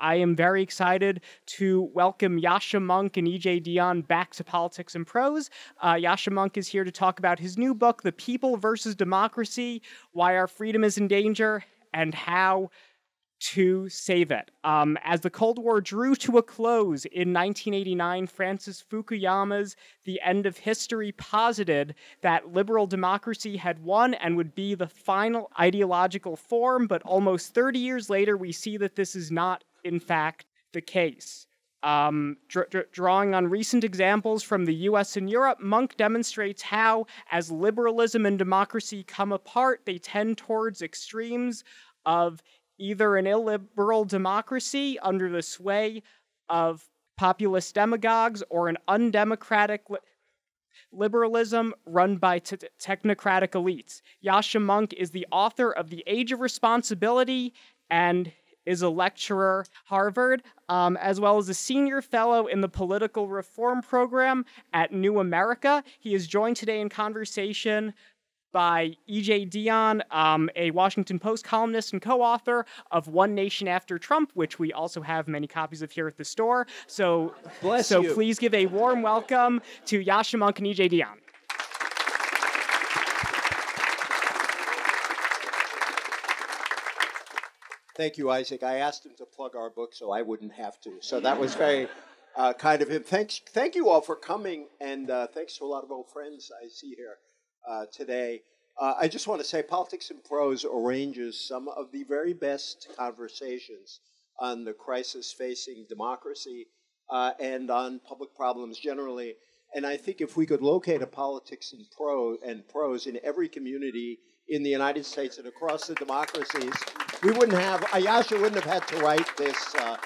I am very excited to welcome Yascha Mounk and EJ Dionne back to Politics and Prose. Uh, Yascha Mounk is here to talk about his new book, The People versus Democracy Why Our Freedom is in Danger and How to save it. Um, as the Cold War drew to a close in 1989, Francis Fukuyama's The End of History posited that liberal democracy had won and would be the final ideological form, but almost 30 years later, we see that this is not, in fact, the case. Um, dr- dr- drawing on recent examples from the US and Europe, Mounk demonstrates how, as liberalism and democracy come apart, they tend towards extremes of either an illiberal democracy under the sway of populist demagogues or an undemocratic li- liberalism run by t- technocratic elites. Yascha Mounk is the author of The Age of Responsibility and is a lecturer Harvard, um, as well as a senior fellow in the political reform program at New America. He is joined today in conversation by E.J. Dionne, um, a Washington Post columnist and co author of One Nation After Trump, which we also have many copies of here at the store. So, Bless so you. please give a warm welcome to Yascha Mounk and E.J. Dionne. Thank you, Isaac. I asked him to plug our book so I wouldn't have to. So that was very uh, kind of him. Thanks, thank you all for coming, and uh, thanks to a lot of old friends I see here uh, today. Uh, I just want to say Politics and Prose arranges some of the very best conversations on the crisis facing democracy uh, and on public problems generally. And I think if we could locate a politics and prose, and prose in every community in the United States and across the democracies, we wouldn't have, Ayasha wouldn't have had to write this uh,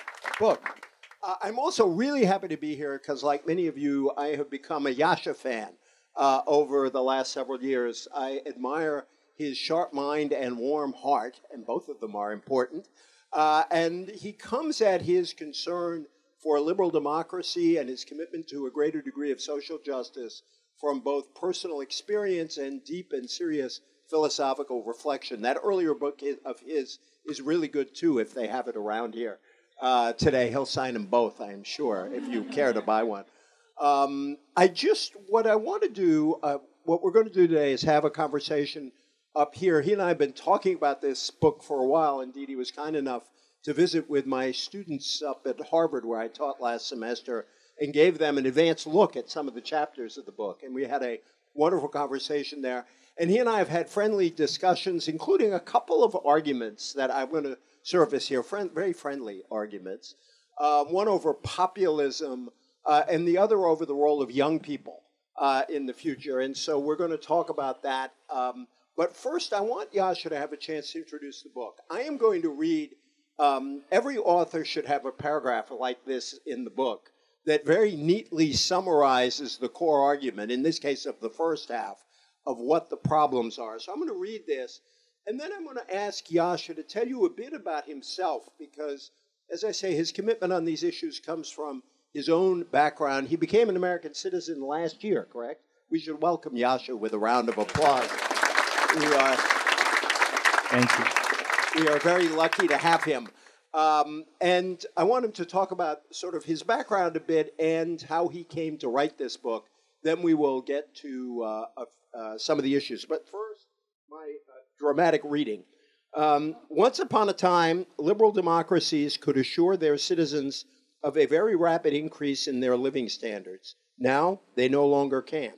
book. Uh, I'm also really happy to be here because, like many of you, I have become a Yascha fan uh, over the last several years. I admire his sharp mind and warm heart, and both of them are important. Uh, and he comes at his concern for liberal democracy and his commitment to a greater degree of social justice from both personal experience and deep and serious philosophical reflection. That earlier book of his is really good too, if they have it around here uh, today. He'll sign them both, I am sure, if you care to buy one. Um, I just, what I want to do, uh, what we're going to do today is have a conversation up here. He and I have been talking about this book for a while. Indeed, he was kind enough to visit with my students up at Harvard, where I taught last semester, and gave them an advanced look at some of the chapters of the book. And we had a wonderful conversation there. And he and I have had friendly discussions, including a couple of arguments that I'm going to surface here, friend, very friendly arguments. Uh, one over populism, uh, and the other over the role of young people uh, in the future. And so we're going to talk about that. Um, but first, I want Yascha to have a chance to introduce the book. I am going to read, um, every author should have a paragraph like this in the book that very neatly summarizes the core argument, in this case of the first half, of what the problems are. So I'm going to read this, and then I'm going to ask Yascha to tell you a bit about himself, because, as I say, his commitment on these issues comes from his own background. He became an American citizen last year, correct? We should welcome Yascha with a round of applause. Thank you. We are very lucky to have him. Um, and I want him to talk about sort of his background a bit and how he came to write this book. Then we will get to uh, uh, some of the issues. But first, my uh, dramatic reading. Um, once upon a time, liberal democracies could assure their citizens of a very rapid increase in their living standards. Now, they no longer can.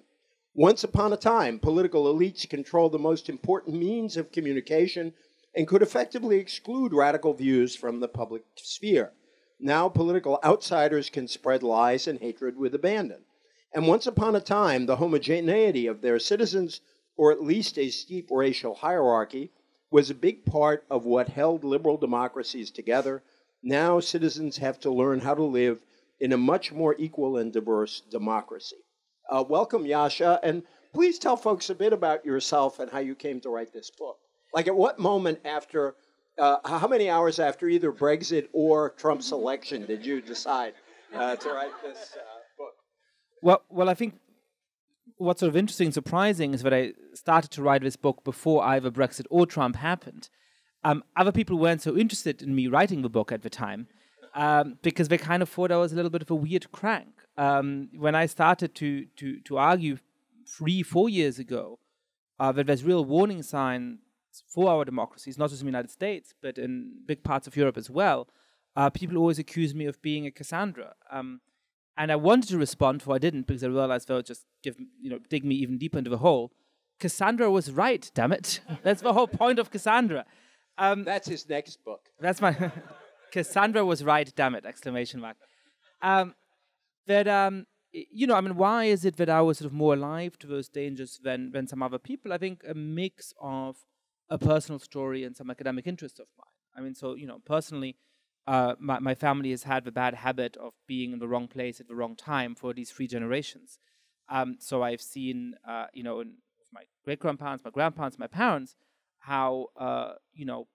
Once upon a time, political elites controlled the most important means of communication and could effectively exclude radical views from the public sphere. Now, political outsiders can spread lies and hatred with abandon. And once upon a time, the homogeneity of their citizens, or at least a steep racial hierarchy, was a big part of what held liberal democracies together. Now, citizens have to learn how to live in a much more equal and diverse democracy. Uh, welcome, Yascha, and please tell folks a bit about yourself and how you came to write this book. Like, at what moment after, uh, how many hours after either Brexit or Trump's election did you decide uh, to write this uh, book? Well, well, I think what's sort of interesting and surprising is that I started to write this book before either Brexit or Trump happened. Um, other people weren't so interested in me writing the book at the time. um, because they kind of thought I was a little bit of a weird crank. Um, when I started to, to, to argue three, four years ago uh, that there's real warning signs for our democracies, not just in the United States, but in big parts of Europe as well, uh, people always accuse me of being a Cassandra. Um, and I wanted to respond, but I didn't because I realized they would just give, you know, dig me even deeper into the hole. Cassandra was right, damn it. That's the whole point of Cassandra. Um, that's his next book. That's my Cassandra was right, damn it! Exclamation mark. Um, that um, you know, I mean, why is it that I was sort of more alive to those dangers than than some other people? I think a mix of a personal story and some academic interest of mine. I mean, so you know, personally, uh, my my family has had the bad habit of being in the wrong place at the wrong time for these three generations. Um, so I've seen, uh, you know, my great grandparents, my grandparents, my parents, how uh, you know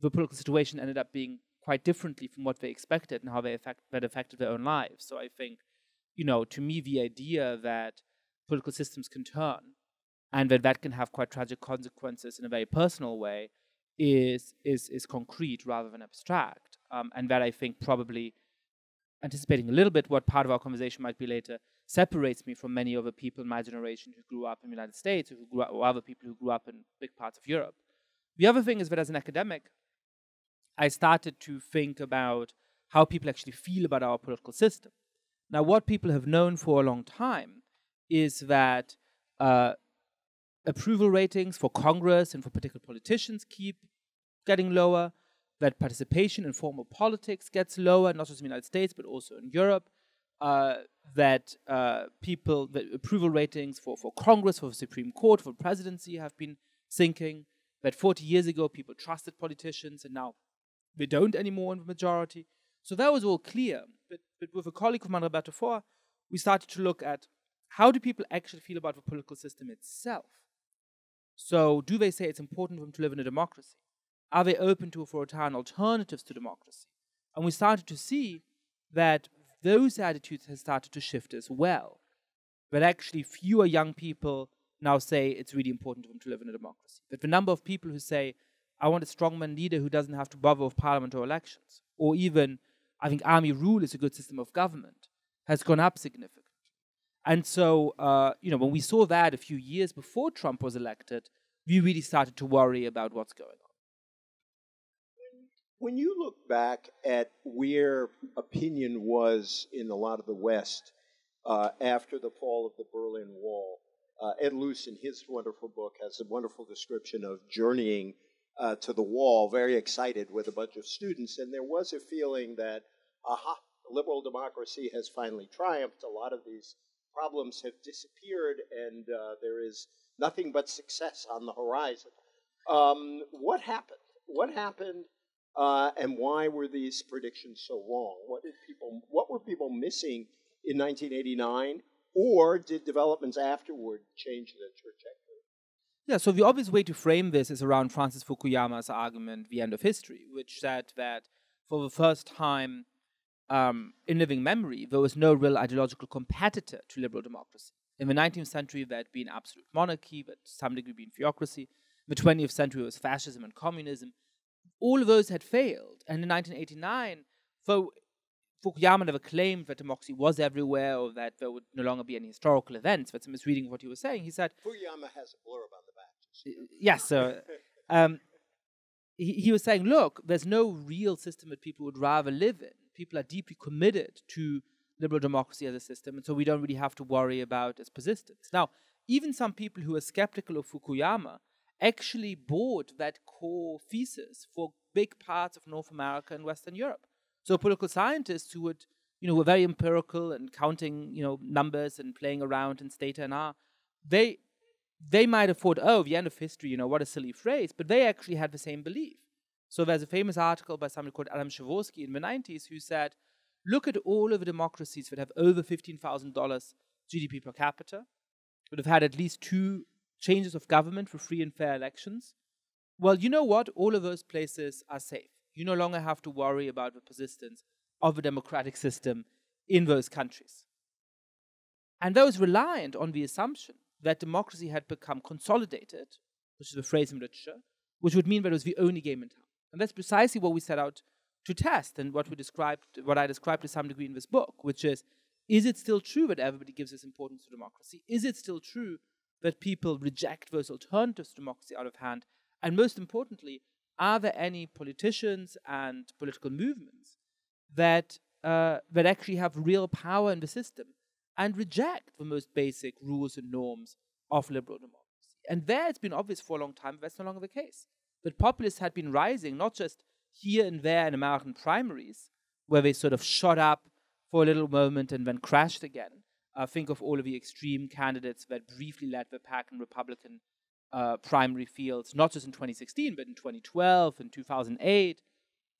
the political situation ended up being quite differently from what they expected and how they affect that affected their own lives. So I think, you know, to me, the idea that political systems can turn and that that can have quite tragic consequences in a very personal way is is is concrete rather than abstract, um, and that I think probably anticipating a little bit what part of our conversation might be later separates me from many other people in my generation who grew up in the United States or who grew up, or other people who grew up in big parts of Europe. The other thing is that as an academic, I started to think about how people actually feel about our political system. Now, what people have known for a long time is that uh, approval ratings for Congress and for particular politicians keep getting lower, that participation in formal politics gets lower, not just in the United States, but also in Europe, uh, that uh, people, that approval ratings for, for Congress, for the Supreme Court, for presidency have been sinking, that 40 years ago people trusted politicians and now they don't anymore in the majority. So that was all clear. But, but with a colleague of mine, Roberto Foa, we started to look at how do people actually feel about the political system itself? So do they say it's important for them to live in a democracy? Are they open to authoritarian alternatives to democracy? And we started to see that those attitudes have started to shift as well. That actually fewer young people now say it's really important for them to live in a democracy. That the number of people who say, I want a strongman leader who doesn't have to bother with parliament or elections, or even, I think army rule is a good system of government, has gone up significantly. And so, uh, you know, when we saw that a few years before Trump was elected, we really started to worry about what's going on. When you look back at where opinion was in a lot of the West uh, after the fall of the Berlin Wall, uh, Ed Luce, in his wonderful book, has a wonderful description of journeying uh, to the wall, very excited with a bunch of students. And there was a feeling that, aha, liberal democracy has finally triumphed. A lot of these problems have disappeared, and uh, there is nothing but success on the horizon. Um, what happened? What happened? Uh, and why were these predictions so wrong? What did people? What were people missing in 1989? Or did developments afterward change the trajectory? Yeah, so the obvious way to frame this is around Francis Fukuyama's argument, The End of History, which said that for the first time um, in living memory, there was no real ideological competitor to liberal democracy. In the 19th century, there had been absolute monarchy, but to some degree been theocracy. In the 20th century, it was fascism and communism. All of those had failed. And in 1989, though Fukuyama never claimed that democracy was everywhere or that there would no longer be any historical events. That's a misreading of what he was saying. He said Fukuyama has a blurb on the back. Yes, so um, he, he was saying, look, there's no real system that people would rather live in. People are deeply committed to liberal democracy as a system, and so we don't really have to worry about its persistence. Now, even some people who are skeptical of Fukuyama actually bought that core thesis for big parts of North America and Western Europe. So political scientists who would, you know, were very empirical and counting, you know, numbers and playing around in data and R, they they might have thought, oh, the end of history, you know, what a silly phrase, but they actually had the same belief. So there's a famous article by somebody called Adam Przeworski in the 90s who said, look at all of the democracies that have over $15,000 GDP per capita, that have had at least two changes of government for free and fair elections. Well, you know what? All of those places are safe you no longer have to worry about the persistence of a democratic system in those countries. And those reliant on the assumption that democracy had become consolidated, which is the phrase in literature, which would mean that it was the only game in town. And that's precisely what we set out to test and what we described, what I described to some degree in this book, which is, is it still true that everybody gives this importance to democracy? Is it still true that people reject those alternatives to democracy out of hand? And most importantly, are there any politicians and political movements that uh, that actually have real power in the system and reject the most basic rules and norms of liberal democracy? And there it's been obvious for a long time that's no longer the case. That populists had been rising not just here and there in American primaries, where they sort of shot up for a little moment and then crashed again. Uh, think of all of the extreme candidates that briefly led the pack in Republican uh, primary fields, not just in 2016, but in 2012 and 2008,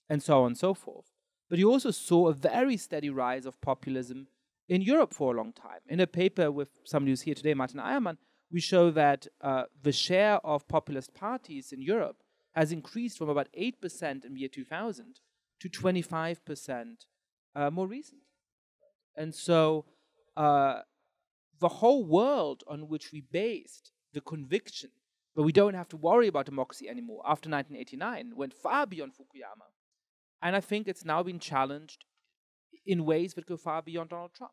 and so on and so forth. But you also saw a very steady rise of populism in Europe for a long time. In a paper with somebody who's here today, Martin Eiermann, we show that uh, the share of populist parties in Europe has increased from about 8% in the year 2000 to 25% uh, more recently. And so uh, the whole world on which we based the conviction that we don't have to worry about democracy anymore after 1989 went far beyond Fukuyama. And I think it's now been challenged in ways that go far beyond Donald Trump.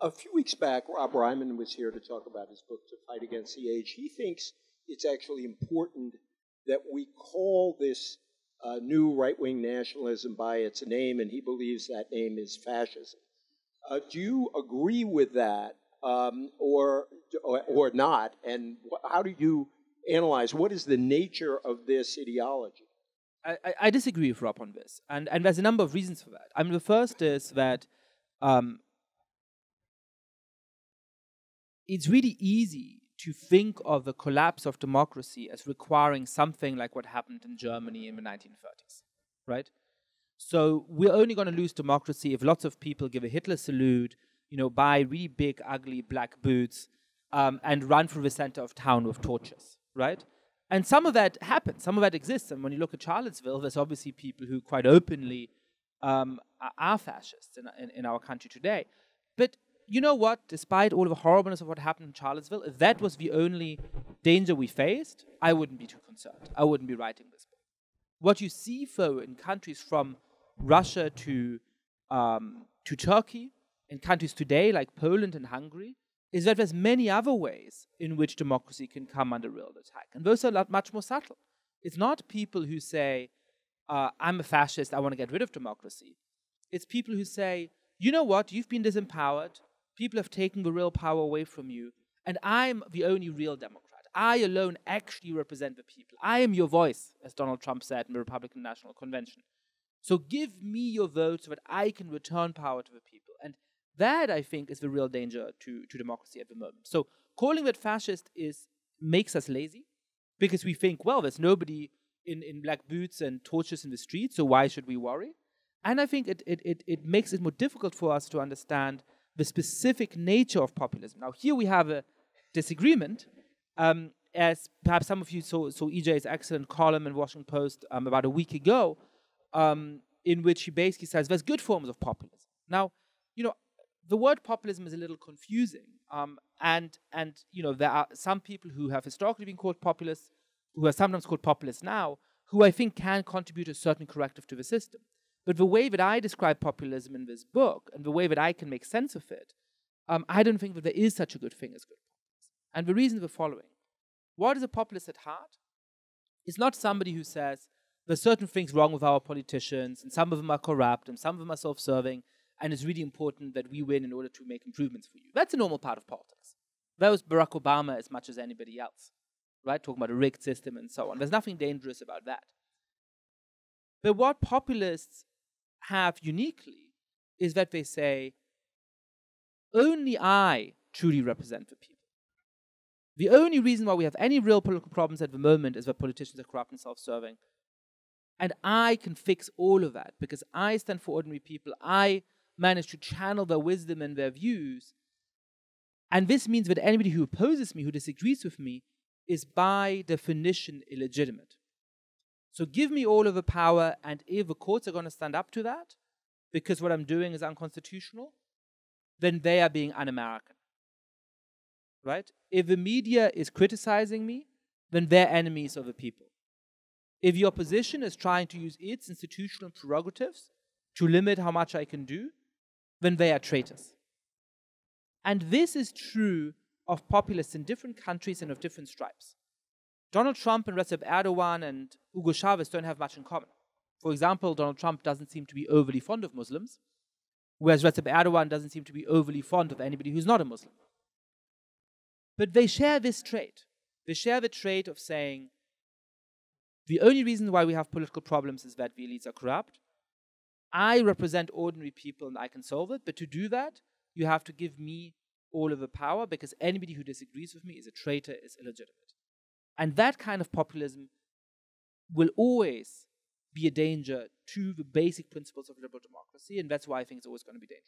A few weeks back, Rob Riemen was here to talk about his book, To Fight Against the Age. He thinks it's actually important that we call this uh, new right wing nationalism by its name, and he believes that name is fascism. Uh, do you agree with that, um, or, or, or not? And how do you analyze what is the nature of this ideology? I, I, disagree with Rob on this, and and there's a number of reasons for that. I mean, the first is that um, it's really easy to think of the collapse of democracy as requiring something like what happened in Germany in the 1930s, right? So we're only going to lose democracy if lots of people give a Hitler salute, you know, buy really big, ugly black boots, um, and run through the center of town with torches, right? And some of that happens, some of that exists. And when you look at Charlottesville, there's obviously people who quite openly um, are fascists in, in, in our country today. But you know what? Despite all of the horribleness of what happened in Charlottesville, if that was the only danger we faced, I wouldn't be too concerned. I wouldn't be writing this book. What you see, though, in countries from Russia to um, to Turkey, in countries today like Poland and Hungary, is that there's many other ways in which democracy can come under real attack, and those are much more subtle. It's not people who say, uh, "I'm a fascist. I want to get rid of democracy." It's people who say, "You know what? You've been disempowered people have taken the real power away from you, and I'm the only real Democrat. I alone actually represent the people. I am your voice, as Donald Trump said in the Republican National Convention. So give me your vote so that I can return power to the people. And that, I think, is the real danger to, to democracy at the moment. So calling it fascist is makes us lazy because we think, well, there's nobody in, in black boots and torches in the street, so why should we worry? And I think it, it, it, it makes it more difficult for us to understand the specific nature of populism. Now, here we have a disagreement. Um, as perhaps some of you saw, saw EJ's excellent column in Washington Post um, about a week ago, um, in which he basically says there's good forms of populism. Now, you know, the word populism is a little confusing, um, and and you know there are some people who have historically been called populists, who are sometimes called populists now, who I think can contribute a certain corrective to the system. But the way that I describe populism in this book and the way that I can make sense of it, um, I don't think that there is such a good thing as good populism. And the reason is the following What is a populist at heart? It's not somebody who says, there's certain things wrong with our politicians, and some of them are corrupt, and some of them are self serving, and it's really important that we win in order to make improvements for you. That's a normal part of politics. That was Barack Obama as much as anybody else, right? Talking about a rigged system and so on. There's nothing dangerous about that. But what populists have uniquely is that they say, only I truly represent the people. The only reason why we have any real political problems at the moment is that politicians are corrupt and self serving. And I can fix all of that because I stand for ordinary people. I manage to channel their wisdom and their views. And this means that anybody who opposes me, who disagrees with me, is by definition illegitimate. So give me all of the power, and if the courts are going to stand up to that, because what I'm doing is unconstitutional, then they are being un American. Right? If the media is criticizing me, then they're enemies of the people. if the opposition is trying to use its institutional prerogatives to limit how much I can do, then they are traitors. And this is true of populists in different countries and of different stripes. Donald Trump and Recep Erdogan and Hugo Chavez don't have much in common. For example, Donald Trump doesn't seem to be overly fond of Muslims, whereas Recep Erdogan doesn't seem to be overly fond of anybody who's not a Muslim. But they share this trait. They share the trait of saying the only reason why we have political problems is that the elites are corrupt. I represent ordinary people and I can solve it, but to do that, you have to give me all of the power because anybody who disagrees with me is a traitor, is illegitimate. And that kind of populism will always be a danger to the basic principles of liberal democracy, and that's why I think it's always going to be dangerous.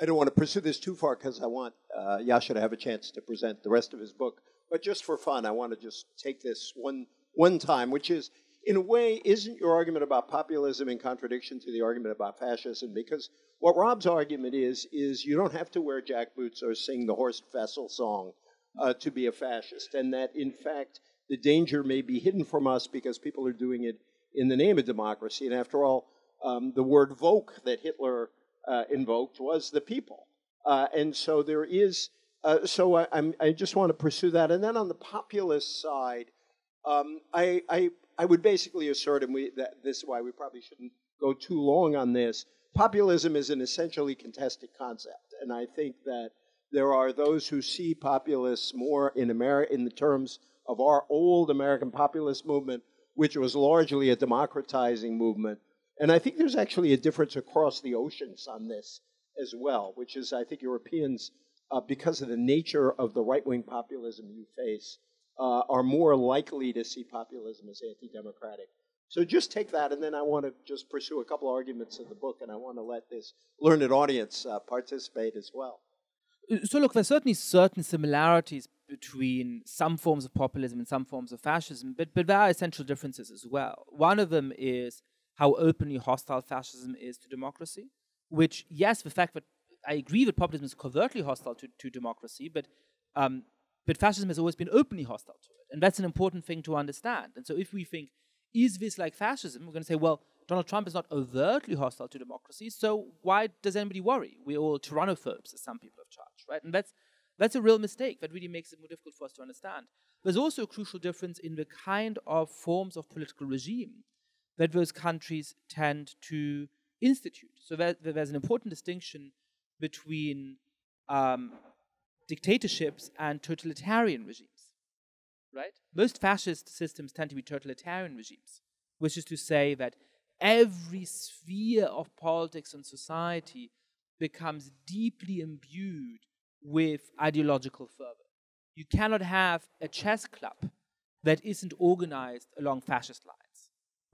I don't want to pursue this too far because I want uh, Yascha to have a chance to present the rest of his book. But just for fun, I want to just take this one one time, which is, in a way, isn't your argument about populism in contradiction to the argument about fascism? Because what Rob's argument is is you don't have to wear jackboots or sing the Horst Wessel song uh, to be a fascist, and that in fact the danger may be hidden from us because people are doing it in the name of democracy. And after all, um, the word "Volk" that Hitler uh, invoked was the people. Uh, and so there is, uh, so I, i just want to pursue that. And then on the populist side, um, I, I, I, would basically assert, and we, that this is why we probably shouldn't go too long on this, populism is an essentially contested concept. And I think that there are those who see populists more in, in the terms of our old American populist movement, which was largely a democratizing movement, and I think there's actually a difference across the oceans on this as well, which is I think Europeans, uh, because of the nature of the right wing populism you face, uh, are more likely to see populism as anti democratic. So just take that, and then I want to just pursue a couple arguments in the book, and I want to let this learned audience uh, participate as well. So, look, there's certainly certain similarities between some forms of populism and some forms of fascism, but, but there are essential differences as well. One of them is how openly hostile fascism is to democracy. Which, yes, the fact that I agree that populism is covertly hostile to, to democracy, but um, but fascism has always been openly hostile to it, and that's an important thing to understand. And so, if we think is this like fascism, we're going to say, well, Donald Trump is not overtly hostile to democracy, so why does anybody worry? We're all tyrannophobes, as some people have charged, right? And that's that's a real mistake that really makes it more difficult for us to understand. There's also a crucial difference in the kind of forms of political regime that those countries tend to institute. So there, there's an important distinction between um, dictatorships and totalitarian regimes, right? Most fascist systems tend to be totalitarian regimes, which is to say that every sphere of politics and society becomes deeply imbued with ideological fervor. You cannot have a chess club that isn't organized along fascist lines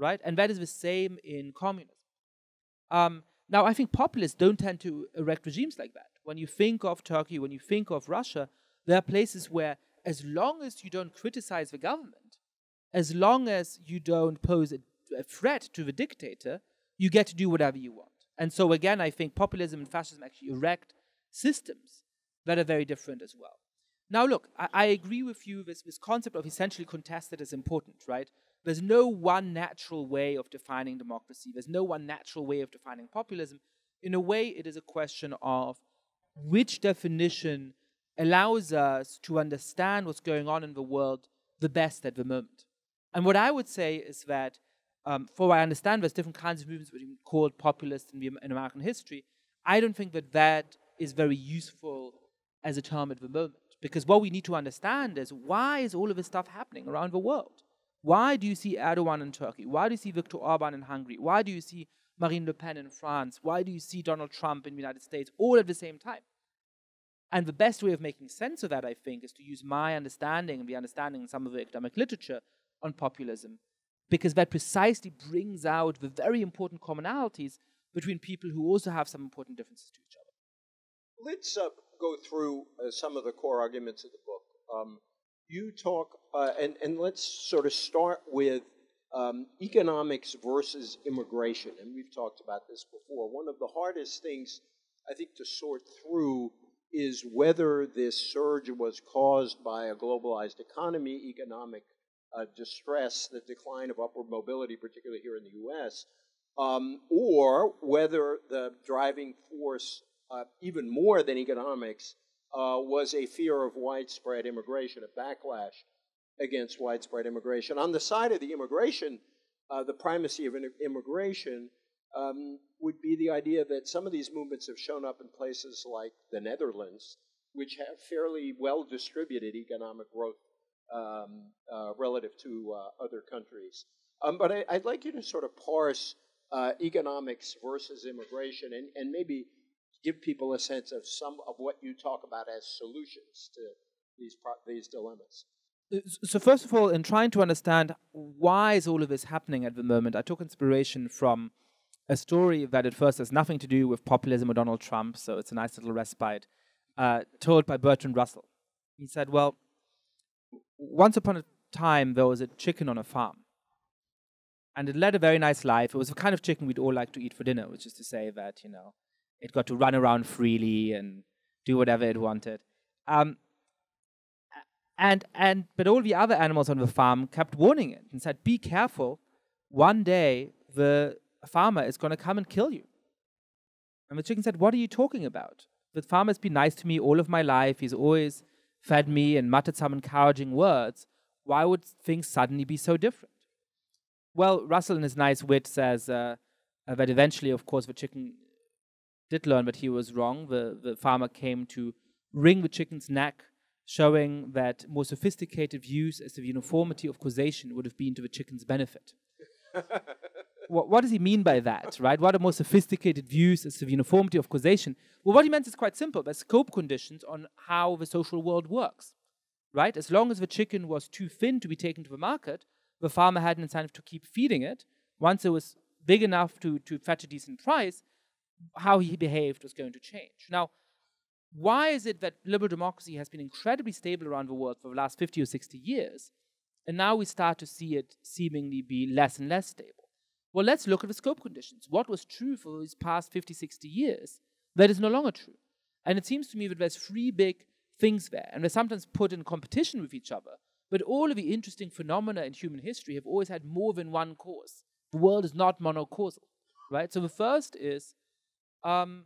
right? And that is the same in communism. Um, now, I think populists don't tend to erect regimes like that. When you think of Turkey, when you think of Russia, there are places where, as long as you don't criticize the government, as long as you don't pose a, a threat to the dictator, you get to do whatever you want. And so, again, I think populism and fascism actually erect systems that are very different as well. Now, look, I, I agree with you. This, this concept of essentially contested is important, right? There's no one natural way of defining democracy. There's no one natural way of defining populism. In a way, it is a question of which definition allows us to understand what's going on in the world the best at the moment. And what I would say is that, um, for I understand, there's different kinds of movements that are called populist in, the, in American history. I don't think that that is very useful as a term at the moment. Because what we need to understand is why is all of this stuff happening around the world? Why do you see Erdogan in Turkey? Why do you see Viktor Orban in Hungary? Why do you see Marine Le Pen in France? Why do you see Donald Trump in the United States all at the same time? And the best way of making sense of that, I think, is to use my understanding and the understanding in some of the academic literature on populism, because that precisely brings out the very important commonalities between people who also have some important differences to each other. Let's uh, go through uh, some of the core arguments of the book. Um, you talk, uh, and, and let's sort of start with um, economics versus immigration. And we've talked about this before. One of the hardest things, I think, to sort through is whether this surge was caused by a globalized economy, economic uh, distress, the decline of upward mobility, particularly here in the U.S., um, or whether the driving force, uh, even more than economics, uh, was a fear of widespread immigration, a backlash against widespread immigration. On the side of the immigration, uh, the primacy of immigration um, would be the idea that some of these movements have shown up in places like the Netherlands, which have fairly well distributed economic growth um, uh, relative to uh, other countries. Um, but I, would like you to sort of parse uh, economics versus immigration and, and maybe give people a sense of some of what you talk about as solutions to these, these dilemmas. So first of all, in trying to understand why is all of this happening at the moment, I took inspiration from a story that at first has nothing to do with populism or Donald Trump, so it's a nice little respite, uh, told by Bertrand Russell. He said, well, once upon a time, there was a chicken on a farm. And it led a very nice life. It was the kind of chicken we'd all like to eat for dinner, which is to say that, you know, it got to run around freely and do whatever it wanted. Um, and, and, but all the other animals on the farm kept warning it and said, be careful. One day, the farmer is going to come and kill you. And the chicken said, what are you talking about? The farmer's been nice to me all of my life. He's always fed me and muttered some encouraging words, why would things suddenly be so different? Well, Russell, in his nice wit, says uh, uh, that eventually, of course, the chicken did learn that he was wrong. The, the farmer came to wring the chicken's neck, showing that more sophisticated views as to the uniformity of causation would have been to the chicken's benefit. what, what, does he mean by that, right? What are more sophisticated views as to the uniformity of causation? Well, what he meant is quite simple. There's scope conditions on how the social world works, right? As long as the chicken was too thin to be taken to the market, the farmer had an incentive to keep feeding it. Once it was big enough to, to fetch a decent price, how he behaved was going to change. Now, why is it that liberal democracy has been incredibly stable around the world for the last 50 or 60 years, and now we start to see it seemingly be less and less stable? Well, let's look at the scope conditions. What was true for these past 50, 60 years that is no longer true? And it seems to me that there's three big things there, and they're sometimes put in competition with each other. But all of the interesting phenomena in human history have always had more than one cause. The world is not monocausal, right? So the first is um,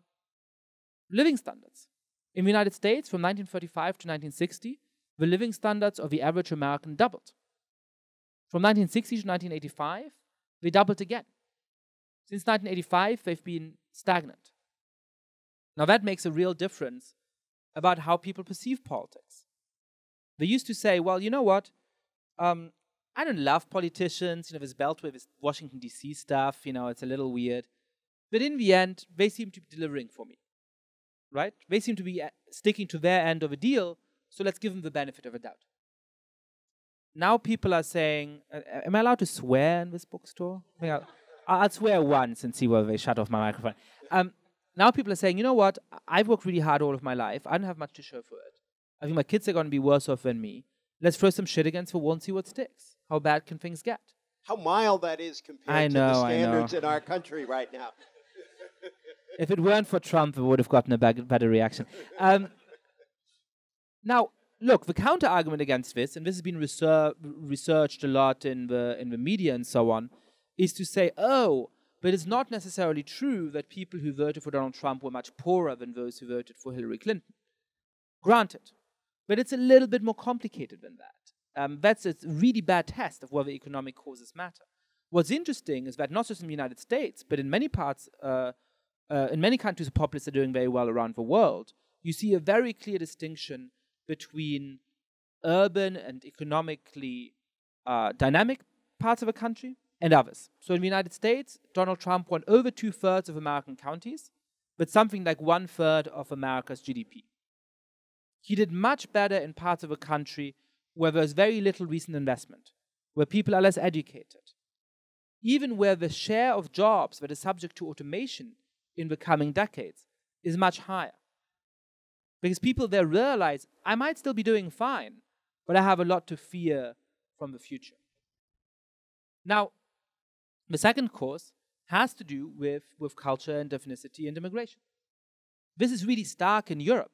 living standards. In the United States, from 1935 to 1960, the living standards of the average American doubled. From 1960 to 1985, they doubled again. Since 1985, they've been stagnant. Now, that makes a real difference about how people perceive politics. They used to say, well, you know what? Um, I don't love politicians. You know, this Beltway, this Washington, D.C. stuff, you know, it's a little weird. But in the end, they seem to be delivering for me. Right? They seem to be uh, sticking to their end of a deal, so let's give them the benefit of a doubt now people are saying, uh, am I allowed to swear in this bookstore? I I'll, I'll, swear once and see whether they shut off my microphone. Um, now people are saying, you know what? I've worked really hard all of my life. I don't have much to show for it. I think my kids are going to be worse off than me. Let's throw some shit against the wall and see what sticks. How bad can things get? How mild that is compared know, to the standards in our country right now. If it weren't for Trump, we would have gotten a better reaction. Um, now, look, the counter argument against this, and this has been reser- researched a lot in the in the media and so on, is to say, oh, but it's not necessarily true that people who voted for Donald Trump were much poorer than those who voted for Hillary Clinton. Granted, but it's a little bit more complicated than that. Um, that's a really bad test of whether economic causes matter. What's interesting is that not just in the United States, but in many parts, uh, uh, in many countries, populists are doing very well around the world. You see a very clear distinction between urban and economically uh, dynamic parts of a country and others. So in the United States, Donald Trump won over two thirds of American counties, but something like one third of America's GDP. He did much better in parts of a country where there's very little recent investment, where people are less educated, even where the share of jobs that is subject to automation in the coming decades is much higher. Because people there realize I might still be doing fine, but I have a lot to fear from the future. Now, the second course has to do with, with culture and ethnicity and immigration. This is really stark in Europe,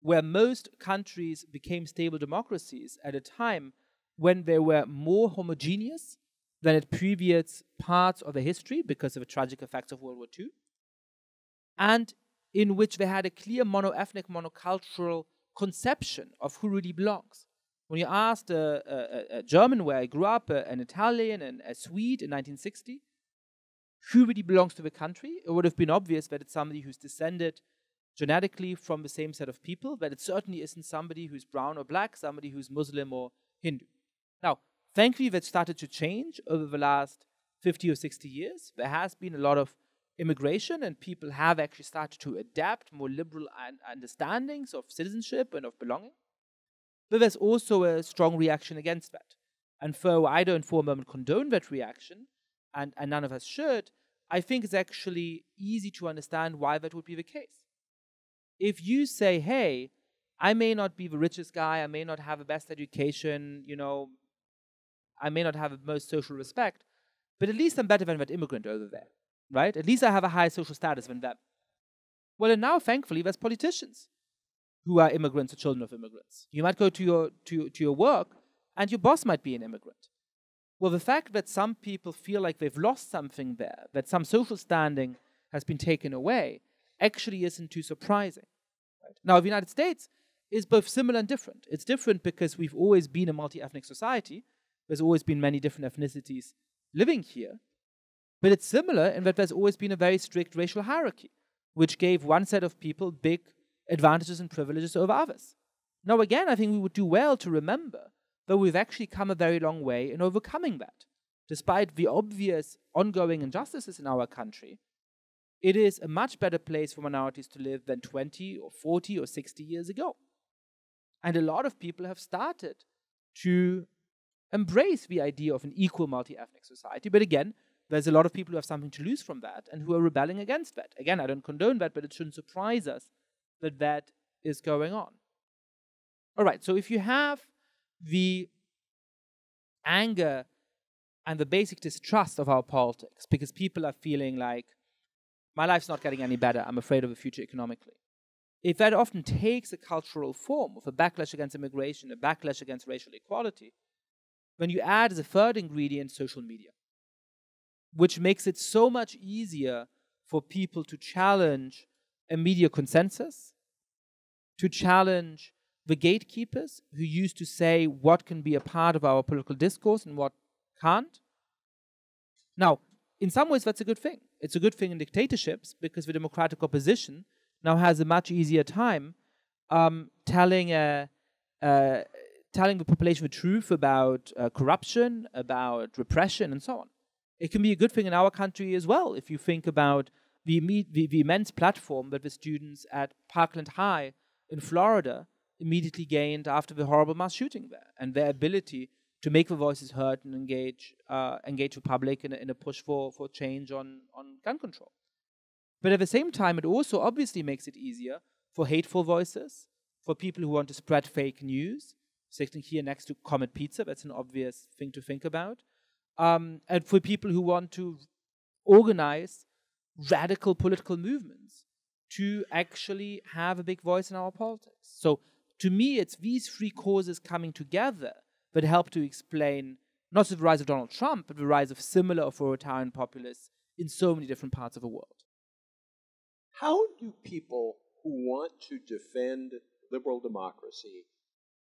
where most countries became stable democracies at a time when they were more homogeneous than at previous parts of the history because of the tragic effects of World War II, and in which they had a clear mono-ethnic, monocultural conception of who really belongs. When you asked a, a, a German where I grew up, a, an Italian, and a Swede in 1960, who really belongs to the country, it would have been obvious that it's somebody who's descended genetically from the same set of people, but it certainly isn't somebody who's brown or black, somebody who's Muslim or Hindu. Now, thankfully, that started to change over the last 50 or 60 years. There has been a lot of immigration, and people have actually started to adapt more liberal understandings of citizenship and of belonging. But there's also a strong reaction against that. And though I don't for a moment condone that reaction, and, and none of us should, I think it's actually easy to understand why that would be the case. If you say, hey, I may not be the richest guy, I may not have the best education, you know, I may not have the most social respect, but at least I'm better than that immigrant over there, right? At least I have a higher social status than them. Well, and now, thankfully, there's politicians who are immigrants or children of immigrants. You might go to your, to, to your work, and your boss might be an immigrant. Well, the fact that some people feel like they've lost something there, that some social standing has been taken away, actually isn't too surprising. Right? Now, the United States is both similar and different. It's different because we've always been a multi ethnic society, there's always been many different ethnicities living here. But it's similar in that there's always been a very strict racial hierarchy, which gave one set of people big advantages and privileges over others. Now, again, I think we would do well to remember that we've actually come a very long way in overcoming that. Despite the obvious ongoing injustices in our country, it is a much better place for minorities to live than 20 or 40 or 60 years ago. And a lot of people have started to embrace the idea of an equal multi ethnic society. But again, there's a lot of people who have something to lose from that and who are rebelling against that. Again, I don't condone that, but it shouldn't surprise us that that is going on. All right, so if you have the anger and the basic distrust of our politics because people are feeling like, my life's not getting any better, I'm afraid of the future economically. If that often takes a cultural form of a backlash against immigration, a backlash against racial equality, when you add as a third ingredient social media, which makes it so much easier for people to challenge a media consensus, to challenge the gatekeepers who used to say what can be a part of our political discourse and what can't. Now, in some ways, that's a good thing. It's a good thing in dictatorships because the democratic opposition now has a much easier time um, telling a, a telling the population the truth about uh, corruption, about repression, and so on. It can be a good thing in our country as well if you think about the, the, the immense platform that the students at Parkland High in Florida immediately gained after the horrible mass shooting there, and their ability to make the voices heard and engage uh, engage the public in a, in a push for, for change on, on gun control. But at the same time, it also obviously makes it easier for hateful voices, for people who want to spread fake news, sitting here next to Comet Pizza. That's an obvious thing to think about. Um, and for people who want to organize radical political movements to actually have a big voice in our politics. So to me, it's these three causes coming together that help to explain not just the rise of Donald Trump, but the rise of similar authoritarian populists in so many different parts of the world. How do people who want to defend liberal democracy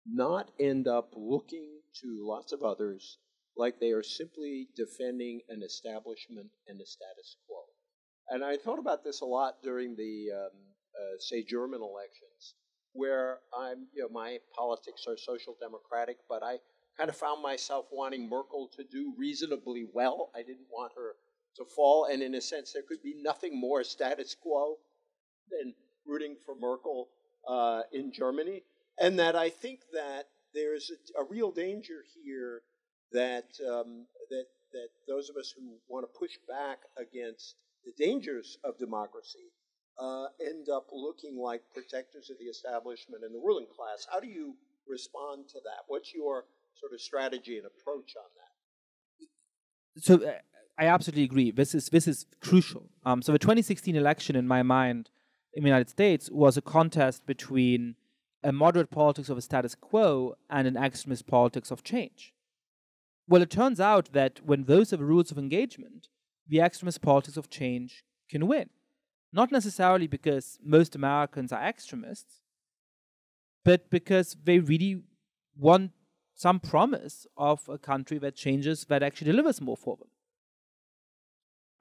not end up looking to lots of others like they are simply defending an establishment and a status quo. And I thought about this a lot during the, um, uh, say, German elections, where I'm, you know, my politics are social democratic, but I kind of found myself wanting Merkel to do reasonably well. I didn't want her to fall, and in a sense, there could be nothing more status quo than rooting for Merkel uh, in Germany and that I think that there's a, a real danger here that um, that that those of us who want to push back against the dangers of democracy uh, end up looking like protectors of the establishment and the ruling class. How do you respond to that? What's your sort of strategy and approach on that? So uh, I absolutely agree. This is this is crucial. Um, so the 2016 election, in my mind, in the United States, was a contest between a moderate politics of a status quo and an extremist politics of change. Well, it turns out that when those are the rules of engagement, the extremist politics of change can win. Not necessarily because most Americans are extremists, but because they really want some promise of a country that changes, that actually delivers more for them.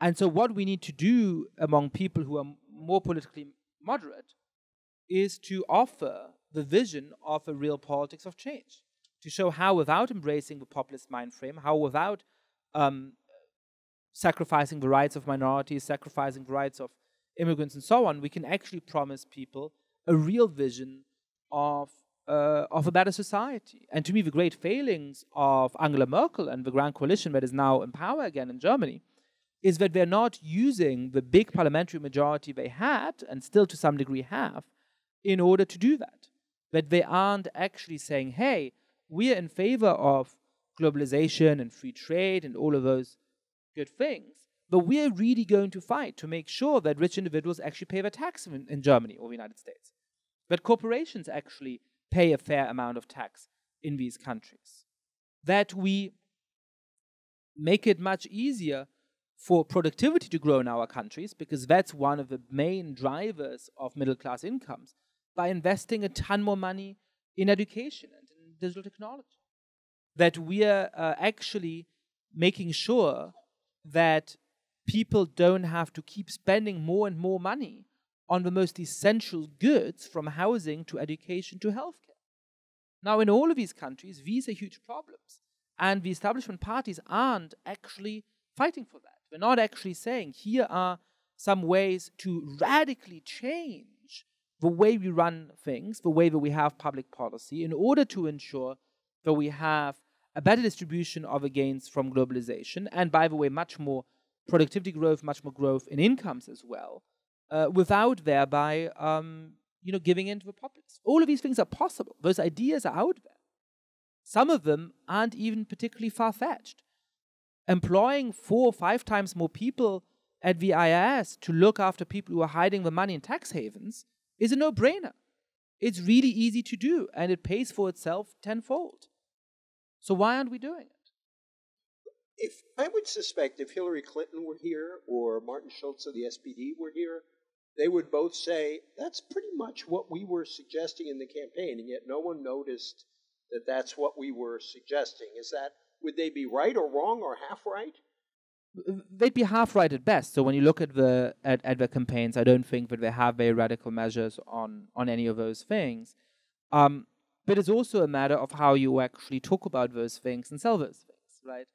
And so, what we need to do among people who are more politically moderate is to offer the vision of a real politics of change to show how, without embracing the populist mind frame, how, without um, sacrificing the rights of minorities, sacrificing the rights of immigrants, and so on, we can actually promise people a real vision of uh, of a better society. And to me, the great failings of Angela Merkel and the Grand Coalition that is now in power again in Germany is that they're not using the big parliamentary majority they had and still to some degree have in order to do that. That they aren't actually saying, hey, we are in favor of globalization and free trade and all of those good things, but we are really going to fight to make sure that rich individuals actually pay their tax in, in Germany or the United States, that corporations actually pay a fair amount of tax in these countries, that we make it much easier for productivity to grow in our countries, because that's one of the main drivers of middle class incomes, by investing a ton more money in education digital technology. That we are uh, actually making sure that people don't have to keep spending more and more money on the most essential goods from housing to education to healthcare. Now, in all of these countries, these are huge problems. And the establishment parties aren't actually fighting for that. They're not actually saying, here are some ways to radically change the way we run things, the way that we have public policy, in order to ensure that we have a better distribution of the gains from globalization, and by the way, much more productivity growth, much more growth in incomes as well, uh, without thereby, um, you know, giving in to the populace. All of these things are possible. Those ideas are out there. Some of them aren't even particularly far fetched. Employing four or five times more people at the IRS to look after people who are hiding the money in tax havens is a no brainer. It's really easy to do and it pays for itself tenfold. So why aren't we doing it? If I would suspect if Hillary Clinton were here or Martin Schulz of the SPD were here, they would both say that's pretty much what we were suggesting in the campaign, and yet no one noticed that that's what we were suggesting. Is that would they be right or wrong or half right? They'd be half right at best. So when you look at the at, at the campaigns, I don't think that they have very radical measures on on any of those things. Um, but it's also a matter of how you actually talk about those things and sell those things, right?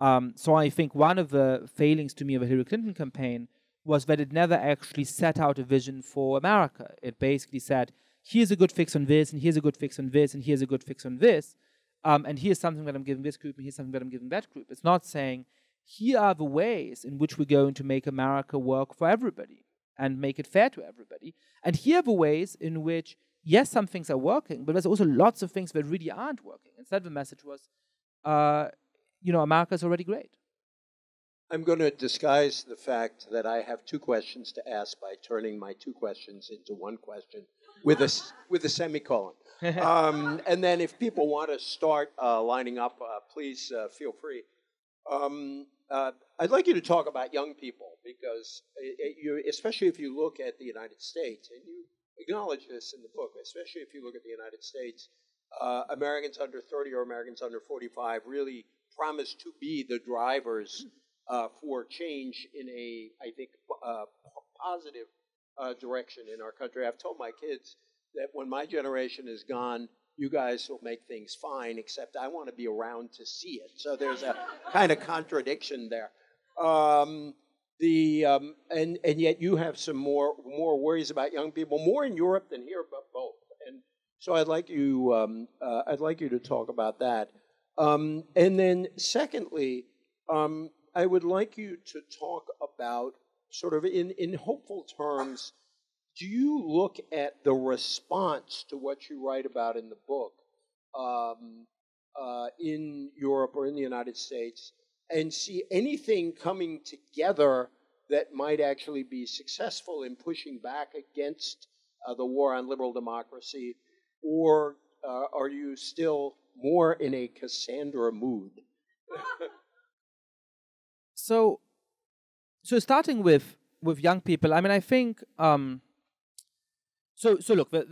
Um, so I think one of the failings to me of the Hillary Clinton campaign was that it never actually set out a vision for America. It basically said, here's a good fix on this, and here's a good fix on this, and here's a good fix on this, um, and here's something that I'm giving this group, and here's something that I'm giving that group. It's not saying, here are the ways in which we're going to make America work for everybody and make it fair to everybody. And here are the ways in which, yes, some things are working, but there's also lots of things that really aren't working. Instead, the message was, uh, you know, America's already great. I'm going to disguise the fact that I have two questions to ask by turning my two questions into one question with a, with a semicolon. um, and then if people want to start uh, lining up, uh, please uh, feel free. Um, uh, I'd like you to talk about young people because, it, it, you, especially if you look at the United States, and you acknowledge this in the book, especially if you look at the United States, uh, Americans under 30 or Americans under 45 really promise to be the drivers uh, for change in a, I think, uh, positive uh, direction in our country. I've told my kids that when my generation is gone, you guys will make things fine, except I want to be around to see it. So there's a kind of contradiction there. Um, the um, and and yet you have some more more worries about young people, more in Europe than here, but both. And so I'd like you um, uh, I'd like you to talk about that. Um, and then secondly, um, I would like you to talk about sort of in in hopeful terms do you look at the response to what you write about in the book um, uh, in Europe or in the United States and see anything coming together that might actually be successful in pushing back against uh, the war on liberal democracy? Or uh, are you still more in a Cassandra mood? so, so starting with with young people, I mean, I think. Um, so, so look, the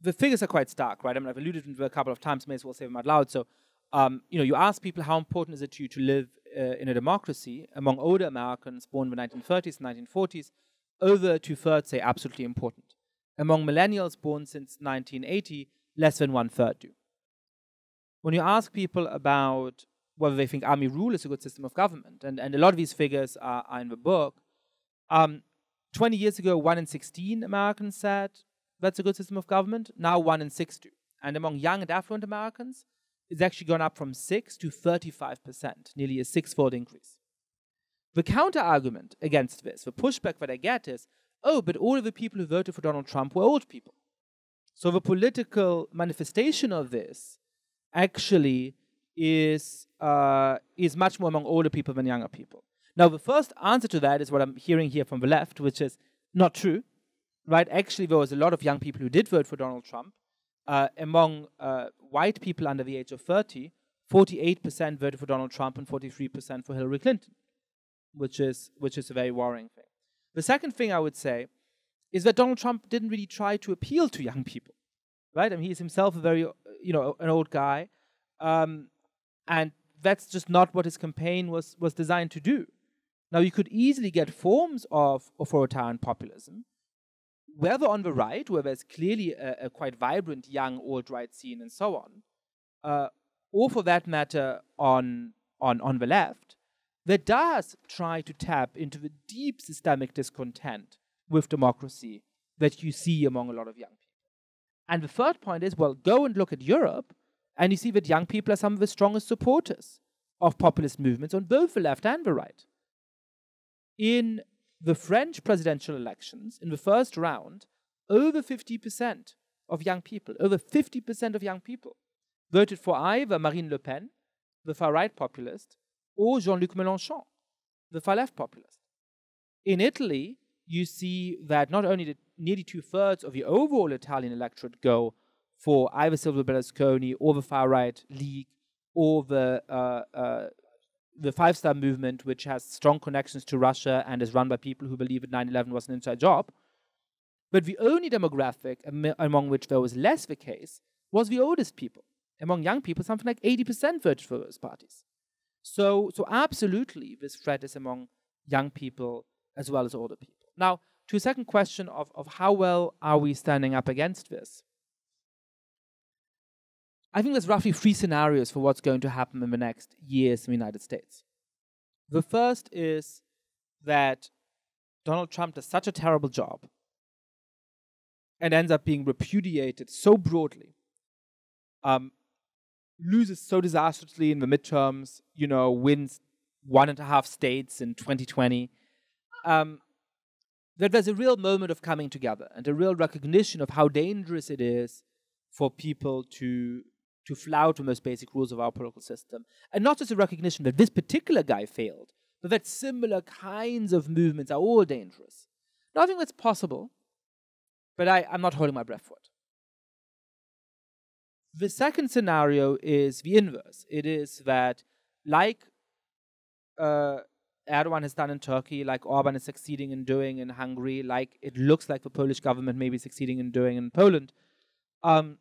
the figures are quite stark, right? I mean, I've alluded to them a couple of times. May as well say them out loud. So, um, you know, you ask people how important is it to you to live uh, in a democracy among older Americans born in the 1930s and 1940s, over two thirds say absolutely important. Among millennials born since 1980, less than one third do. When you ask people about whether they think army rule is a good system of government, and, and a lot of these figures are, are in the book, um, 20 years ago, one in 16 Americans said that's a good system of government. Now, one in six do. And among young and affluent Americans, it's actually gone up from 6 to 35%, nearly a six fold increase. The counter argument against this, the pushback that I get is oh, but all of the people who voted for Donald Trump were old people. So the political manifestation of this actually is, uh, is much more among older people than younger people. Now, the first answer to that is what I'm hearing here from the left, which is not true. Right? Actually, there was a lot of young people who did vote for Donald Trump. Uh, among uh, white people under the age of 30, 48% voted for Donald Trump and 43% for Hillary Clinton, which is, which is a very worrying thing. The second thing I would say is that Donald Trump didn't really try to appeal to young people, right? I mean, he's himself a very, you know, an old guy, um, and that's just not what his campaign was was designed to do. Now, you could easily get forms of authoritarian populism, whether on the right, where there's clearly a, a quite vibrant young alt-right scene and so on, uh, or for that matter on, on, on the left, that does try to tap into the deep systemic discontent with democracy that you see among a lot of young people. And the third point is well, go and look at Europe, and you see that young people are some of the strongest supporters of populist movements on both the left and the right. In the French presidential elections, in the first round, over 50% of young people, over 50% of young people, voted for either Marine Le Pen, the far right populist, or Jean Luc Mélenchon, the far left populist. In Italy, you see that not only did nearly two thirds of the overall Italian electorate go for either Silvio Berlusconi or the far right League or the uh, uh, the Five Star Movement, which has strong connections to Russia and is run by people who believe that 9 11 was an inside job. But the only demographic am- among which there was less the case was the oldest people. Among young people, something like 80% voted for those parties. So, so absolutely, this threat is among young people as well as older people. Now, to a second question of, of how well are we standing up against this? I think there's roughly three scenarios for what's going to happen in the next years in the United States. The first is that Donald Trump does such a terrible job and ends up being repudiated so broadly, um, loses so disastrously in the midterms, you know, wins one and a half states in 2020, um, that there's a real moment of coming together and a real recognition of how dangerous it is for people to to flout the most basic rules of our political system. And not just a recognition that this particular guy failed, but that similar kinds of movements are all dangerous. Now, I think that's possible, but I, I'm not holding my breath for it. The second scenario is the inverse. It is that, like uh, Erdogan has done in Turkey, like Orban is succeeding in doing in Hungary, like it looks like the Polish government may be succeeding in doing in Poland, um,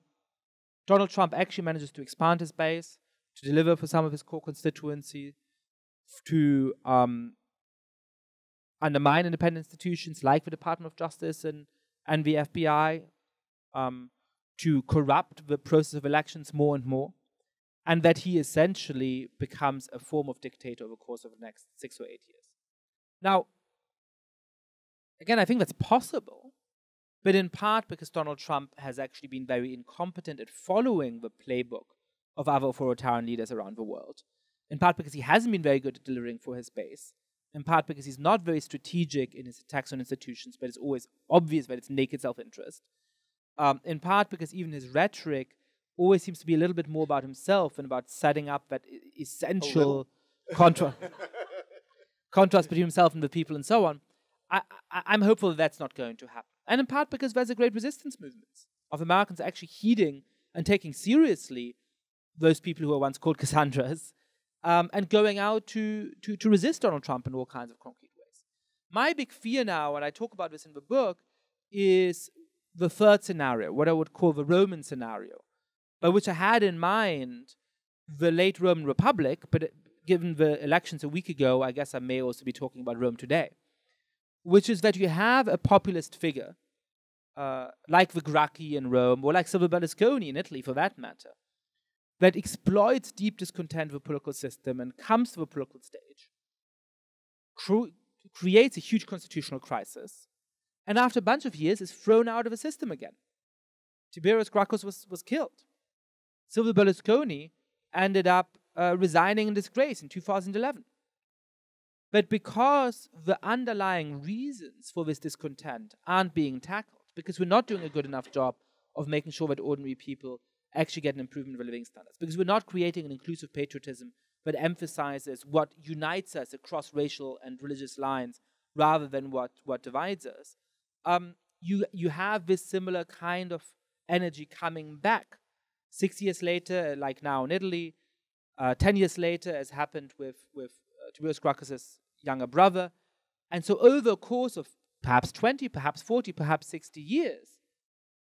Donald Trump actually manages to expand his base, to deliver for some of his core constituency, to um, undermine independent institutions like the Department of Justice and, and the FBI, um, to corrupt the process of elections more and more, and that he essentially becomes a form of dictator over the course of the next six or eight years. Now, again, I think that's possible but in part because Donald Trump has actually been very incompetent at following the playbook of other authoritarian leaders around the world. In part because he hasn't been very good at delivering for his base. In part because he's not very strategic in his attacks on institutions, but it's always obvious that it's naked self interest. Um, in part because even his rhetoric always seems to be a little bit more about himself and about setting up that essential contra- contrast between himself and the people and so on. I, am hopeful that that's not going to happen and in part because there's a great resistance movement of Americans actually heeding and taking seriously those people who were once called Cassandras um, and going out to, to, to resist Donald Trump in all kinds of concrete ways. My big fear now, and I talk about this in the book, is the third scenario, what I would call the Roman scenario, by which I had in mind the late Roman Republic, but uh, given the elections a week ago, I guess I may also be talking about Rome today, which is that you have a populist figure uh, like the Gracchi in Rome, or like Silvio Berlusconi in Italy, for that matter, that exploits deep discontent with the political system and comes to the political stage, creates a huge constitutional crisis, and after a bunch of years is thrown out of the system again. Tiberius Gracchus was, was killed. Silvio Berlusconi ended up uh, resigning in disgrace in 2011. But because the underlying reasons for this discontent aren't being tackled, because we're not doing a good enough job of making sure that ordinary people actually get an improvement of their living standards, because we're not creating an inclusive patriotism that emphasizes what unites us across racial and religious lines rather than what, what divides us, um, you, you have this similar kind of energy coming back. Six years later, like now in Italy, uh, ten years later, as happened with, with uh, Tiberius younger brother. And so over a course of perhaps 20, perhaps 40, perhaps 60 years,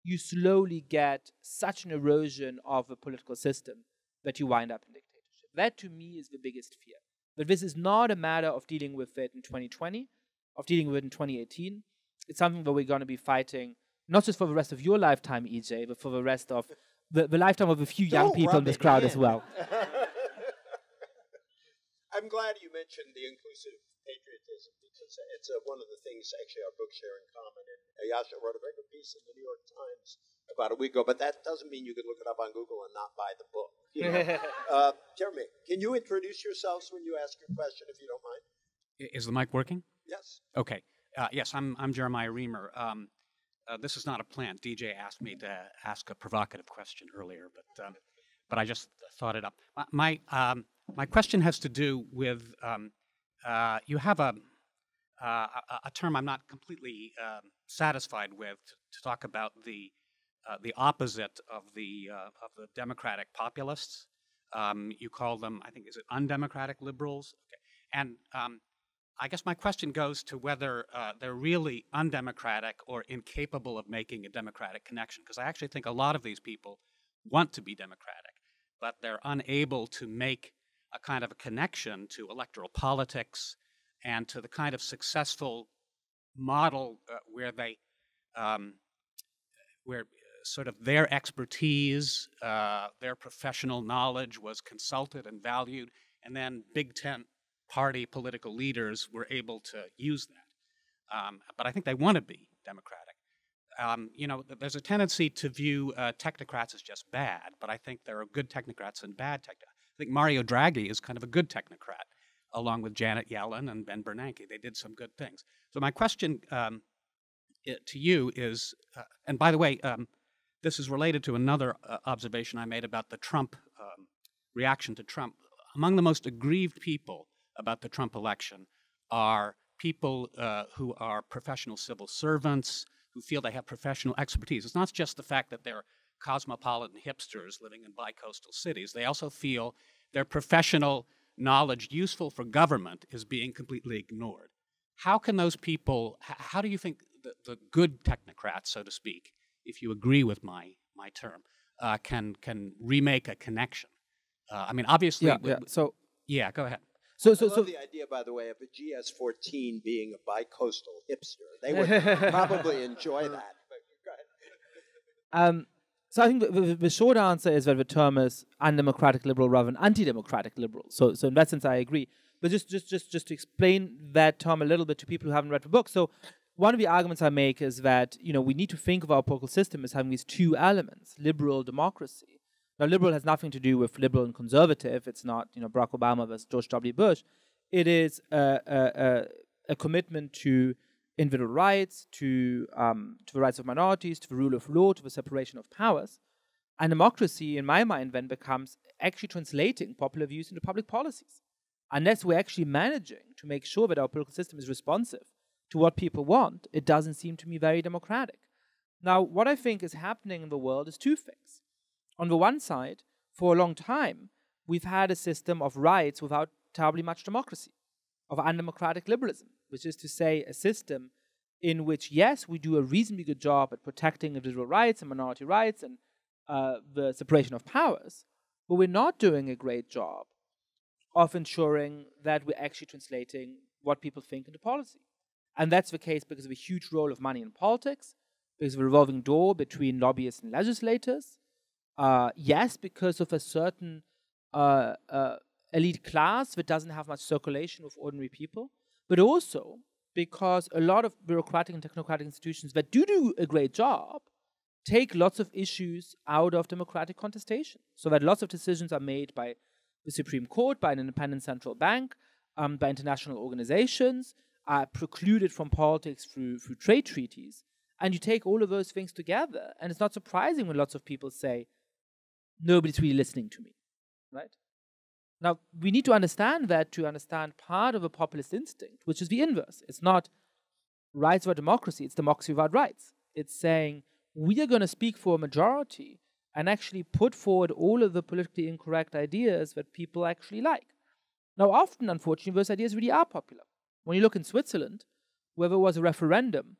you slowly get such an erosion of the political system that you wind up in dictatorship. That to me is the biggest fear. But this is not a matter of dealing with it in 2020, of dealing with it in 2018. It's something that we're going to be fighting, not just for the rest of your lifetime, EJ, but for the rest of the, the lifetime of a few young Don't people in this crowd in. as well. I'm glad you mentioned the inclusive patriotism because it's uh, one of the things actually our books share in common. And Ayasha wrote a very good piece in the New York Times about a week ago, but that doesn't mean you can look it up on Google and not buy the book. You know? uh, Jeremy, can you introduce yourselves when you ask your question, if you don't mind? Is the mic working? Yes. Okay. Uh, yes, I'm, I'm Jeremiah Reamer. Um, uh, this is not a plan. EJ asked me to ask a provocative question earlier, but, um, but I just thought it up. My, my, um, my question has to do with um, uh, you have a, uh, a, a term I'm not completely um, satisfied with to, to talk about the, uh, the opposite of the, uh, of the democratic populists. Um, you call them, I think, is it undemocratic liberals? Okay. And um, I guess my question goes to whether uh, they're really undemocratic or incapable of making a democratic connection. Because I actually think a lot of these people want to be democratic, but they're unable to make a kind of a connection to electoral politics and to the kind of successful model uh, where they, um, where uh, sort of their expertise, uh, their professional knowledge was consulted and valued, and then Big Tent party political leaders were able to use that. Um, but I think they want to be democratic. Um, you know, there's a tendency to view uh, technocrats as just bad, but I think there are good technocrats and bad technocrats. I think Mario Draghi is kind of a good technocrat, along with Janet Yellen and Ben Bernanke. They did some good things. So my question um, i- to you is, uh, and by the way, um, this is related to another uh, observation I made about the Trump um, reaction to Trump. Among the most aggrieved people about the Trump election are people uh, who are professional civil servants who feel they have professional expertise. It's not just the fact that they're cosmopolitan hipsters living in bicoastal cities. They also feel their professional knowledge useful for government is being completely ignored. How can those people, how do you think the, the good technocrats, so to speak, if you agree with my, my term, uh, can, can remake a connection? Uh, I mean, obviously, yeah, w- yeah. So, yeah, go ahead. so, I so, love so, the idea, by the way, of a GS14 being a bicoastal hipster. They would probably enjoy that. But go ahead. Um, so I think the, the, the short answer is that the term is undemocratic liberal rather than anti-democratic liberal. So, so in that sense, I agree. But just, just, just, just to explain that term a little bit to people who haven't read the book. So, one of the arguments I make is that you know we need to think of our political system as having these two elements: liberal democracy. Now, liberal has nothing to do with liberal and conservative. It's not you know Barack Obama versus George W. Bush. It is a, a, a, a commitment to individual rights, to um, to the rights of minorities, to the rule of law, to the separation of powers. And democracy, in my mind, then becomes actually translating popular views into public policies. Unless we're actually managing to make sure that our political system is responsive to what people want, it doesn't seem to me very democratic. Now, what I think is happening in the world is two things. On the one side, for a long time, we've had a system of rights without terribly much democracy, of undemocratic liberalism, which is to say, a system in which, yes, we do a reasonably good job at protecting individual rights and minority rights and uh, the separation of powers, but we're not doing a great job of ensuring that we're actually translating what people think into policy. And that's the case because of a huge role of money in politics, because of a revolving door between lobbyists and legislators. Uh, yes, because of a certain uh, uh, elite class that doesn't have much circulation with ordinary people, but also because a lot of bureaucratic and technocratic institutions that do do a great job take lots of issues out of democratic contestation. So that lots of decisions are made by the Supreme Court, by an independent central bank, um, by international organizations, are precluded from politics through, through trade treaties. And you take all of those things together, and it's not surprising when lots of people say, nobody's really listening to me, right? Now, we need to understand that to understand part of a populist instinct, which is the inverse. It's not rights without democracy, it's democracy without rights. It's saying we are going to speak for a majority and actually put forward all of the politically incorrect ideas that people actually like. Now, often, unfortunately, those ideas really are popular. When you look in Switzerland, where there was a referendum,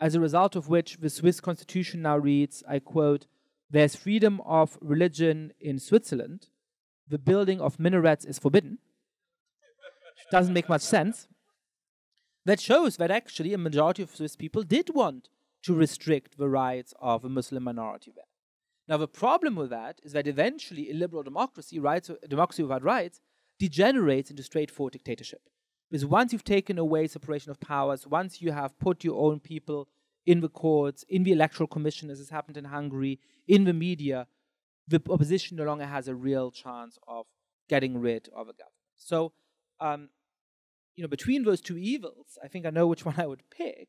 as a result of which the Swiss constitution now reads, I quote, there's freedom of religion in Switzerland, the building of minarets is forbidden. Doesn't make much sense. That shows that actually a majority of Swiss people did want to restrict the rights of a Muslim minority there. Now, the problem with that is that eventually a liberal democracy, rights, democracy without rights, degenerates into straightforward dictatorship. Because once you've taken away separation of powers, once you have put your own people in the courts, in the electoral commission, as has happened in Hungary, in the media, the opposition no longer has a real chance of getting rid of a government. So, um, you know, between those two evils, I think I know which one I would pick.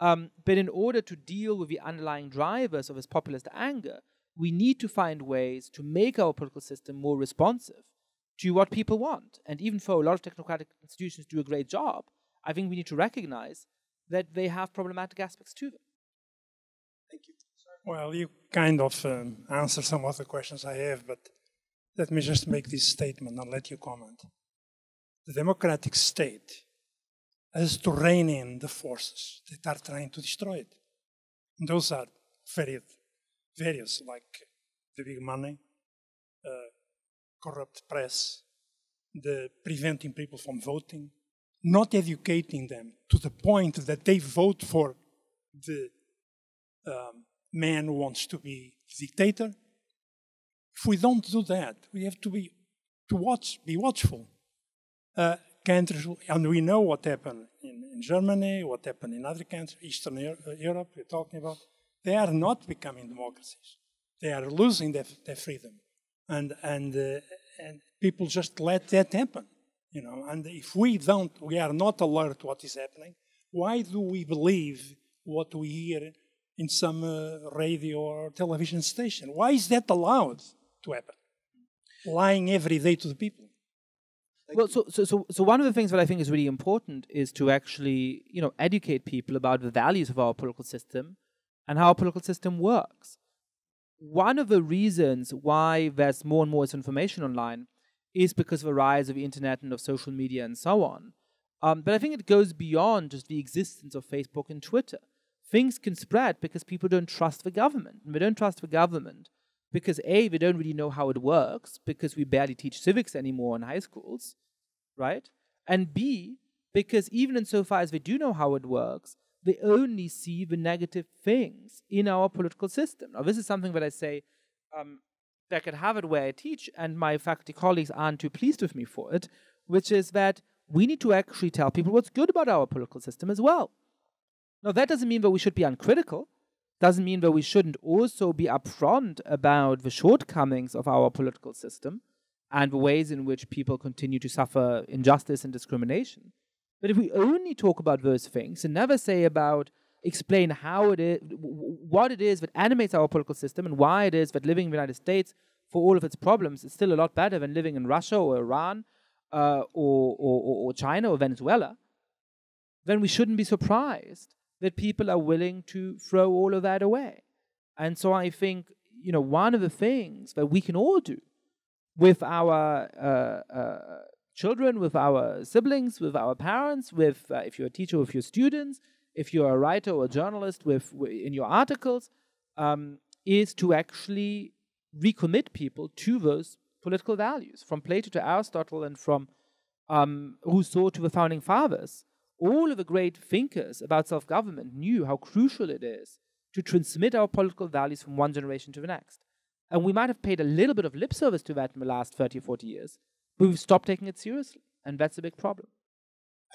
Um, but in order to deal with the underlying drivers of this populist anger, we need to find ways to make our political system more responsive to what people want. And even though a lot of technocratic institutions do a great job, I think we need to recognize that they have problematic aspects to them. Thank you. Well, you kind of um, answer some of the questions I have, but let me just make this statement and let you comment. The democratic state has to rein in the forces that are trying to destroy it. And those are very various, like the big money, uh, corrupt press, the preventing people from voting, not educating them to the point that they vote for the um, man wants to be dictator. If we don't do that, we have to be to watch, be watchful. Uh, countries, and we know what happened in, in, Germany, what happened in other countries, Eastern Europe, we're talking about. They are not becoming democracies. They are losing their, their freedom, and and uh, and people just let that happen, you know. And if we don't, we are not alert what is happening. Why do we believe what we hear in some uh, radio or television station? Why is that allowed to happen? Lying every day to the people. Thank well, so, so, so, so one of the things that I think is really important is to actually, you know, educate people about the values of our political system and how our political system works one of the reasons why there's more and more information online is because of the rise of the internet and of social media and so on. Um, but I think it goes beyond just the existence of Facebook and Twitter. Things can spread because people don't trust the government. And they don't trust the government because A, we don't really know how it works because we barely teach civics anymore in high schools, right? And B, because even insofar as we do know how it works, they only see the negative things in our political system. Now, this is something that I say um, back at Harvard where I teach, and my faculty colleagues aren't too pleased with me for it, which is that we need to actually tell people what's good about our political system as well. Now, that doesn't mean that we should be uncritical, doesn't mean that we shouldn't also be upfront about the shortcomings of our political system and the ways in which people continue to suffer injustice and discrimination. But if we only talk about those things and never say about, explain how it is, what it is that animates our political system and why it is that living in the United States, for all of its problems, is still a lot better than living in Russia or Iran uh, or, or, or China or Venezuela, then we shouldn't be surprised that people are willing to throw all of that away. And so I think, you know, one of the things that we can all do with our uh, uh, children, with our siblings, with our parents, with uh, if you're a teacher, with your students, if you're a writer or a journalist, with, in your articles, um, is to actually recommit people to those political values, from Plato to Aristotle and from um, Rousseau to the founding fathers. All of the great thinkers about self-government knew how crucial it is to transmit our political values from one generation to the next. And we might have paid a little bit of lip service to that in the last 30 or 40 years, but we've stopped taking it seriously. And that's a big problem.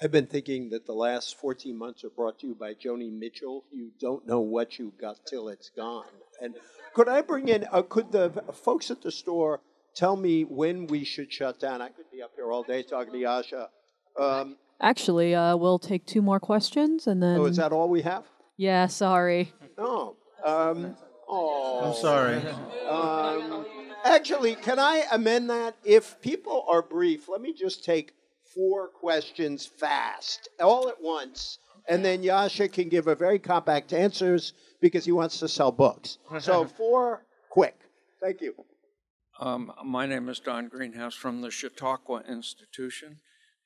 I've been thinking that the last 14 months are brought to you by Joni Mitchell. You don't know what you got till it's gone. And could I bring in, uh, could the folks at the store tell me when we should shut down? I could be up here all day talking to Yascha. Um, Actually, uh, we'll take two more questions and then. oh, is that all we have? Yeah, sorry. No. Um, oh. I'm sorry. Um, actually, can I amend that? If people are brief, let me just take four questions fast, all at once, and then Yascha can give a very compact answers because he wants to sell books. So four quick. Thank you. Um, my name is Don Greenhouse from the Chautauqua Institution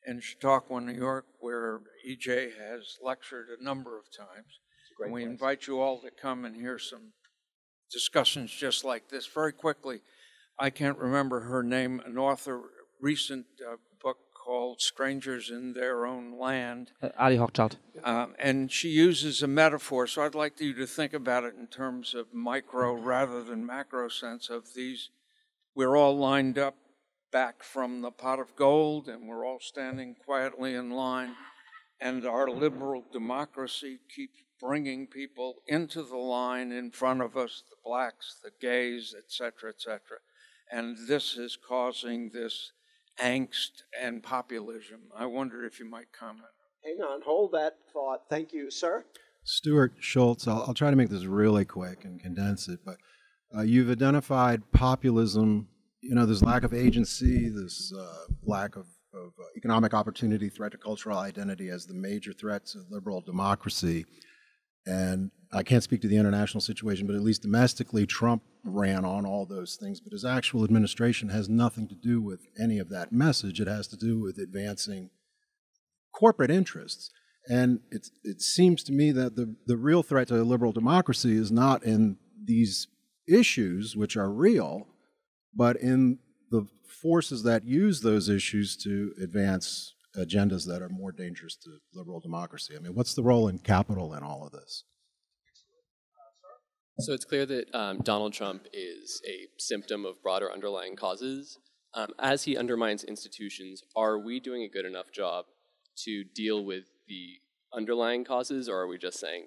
in Chautauqua, New York, where EJ has lectured a number of times. And we place. invite you all to come and hear some discussions just like this. Very quickly, I can't remember her name, an author, recent uh, book called Strangers in Their Own Land. Uh, Arlie Hochschild. Um, and she uses a metaphor, so I'd like you to think about it in terms of micro rather than macro sense of these. We're all lined up back from the pot of gold, and we're all standing quietly in line, and our liberal democracy keeps bringing people into the line in front of us, the blacks, the gays, etc., etc. And this is causing this angst and populism. I wonder if you might comment. Hang on, hold that thought. Thank you, sir. Stuart Schultz, I'll, I'll try to make this really quick and condense it, but uh, you've identified populism, you know, this lack of agency, this uh, lack of, of uh, economic opportunity, threat to cultural identity as the major threats of liberal democracy. And I can't speak to the international situation, but at least domestically, Trump ran on all those things. But his actual administration has nothing to do with any of that message. It has to do with advancing corporate interests. And it seems to me that the, the real threat to liberal democracy is not in these issues, which are real, but in the forces that use those issues to advance agendas that are more dangerous to liberal democracy. I mean, what's the role in capital in all of this? So it's clear that um, Donald Trump is a symptom of broader underlying causes. Um, as he undermines institutions, are we doing a good enough job to deal with the underlying causes, or are we just saying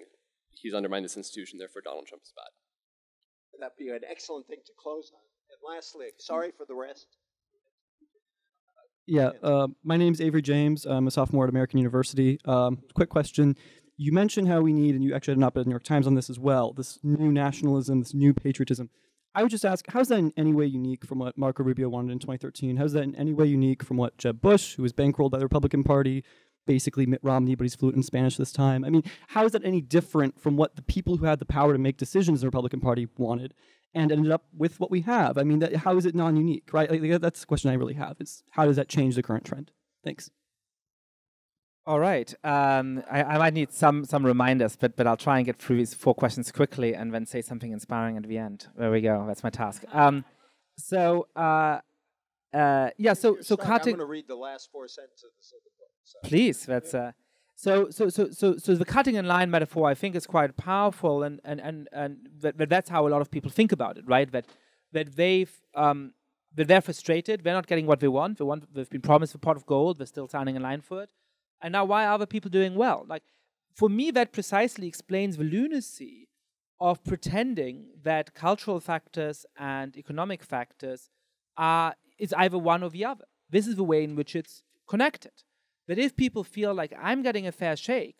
he's undermined this institution, therefore Donald Trump is bad? That'd be an excellent thing to close on. Lastly, sorry for the rest. Yeah, uh, my is Avery James. I'm a sophomore at American University. Um, quick question. You mentioned how we need, and you actually had an op ed in the New York Times on this as well, this new nationalism, this new patriotism. I would just ask, how's that in any way unique from what Marco Rubio wanted in 2013? How's that in any way unique from what Jeb Bush, who was bankrolled by the Republican Party, basically Mitt Romney, but he's fluent in Spanish this time? I mean, how is that any different from what the people who had the power to make decisions in the Republican Party wanted? And ended up with what we have. I mean, that, how is it non-unique, right? Like, that's the question I really have: is how does that change the current trend? Thanks. All right. Um, I, I, might need some some reminders, but but I'll try and get through these four questions quickly, and then say something inspiring at the end. There we go. That's my task. Um, so uh, uh, yeah. So You're so stuck. I'm going to read the last four sentences of the book. So. Please. That's. Uh, so, so, so, so, so the cutting in line metaphor, I think, is quite powerful, and and and and that, that that's how a lot of people think about it, right? That that they've um, that they're frustrated, they're not getting what they want. They want, they've been promised a pot of gold, they're still standing in line for it, and now why are other people doing well? Like, for me, that precisely explains the lunacy of pretending that cultural factors and economic factors are is either one or the other. This is the way in which it's connected that if people feel like I'm getting a fair shake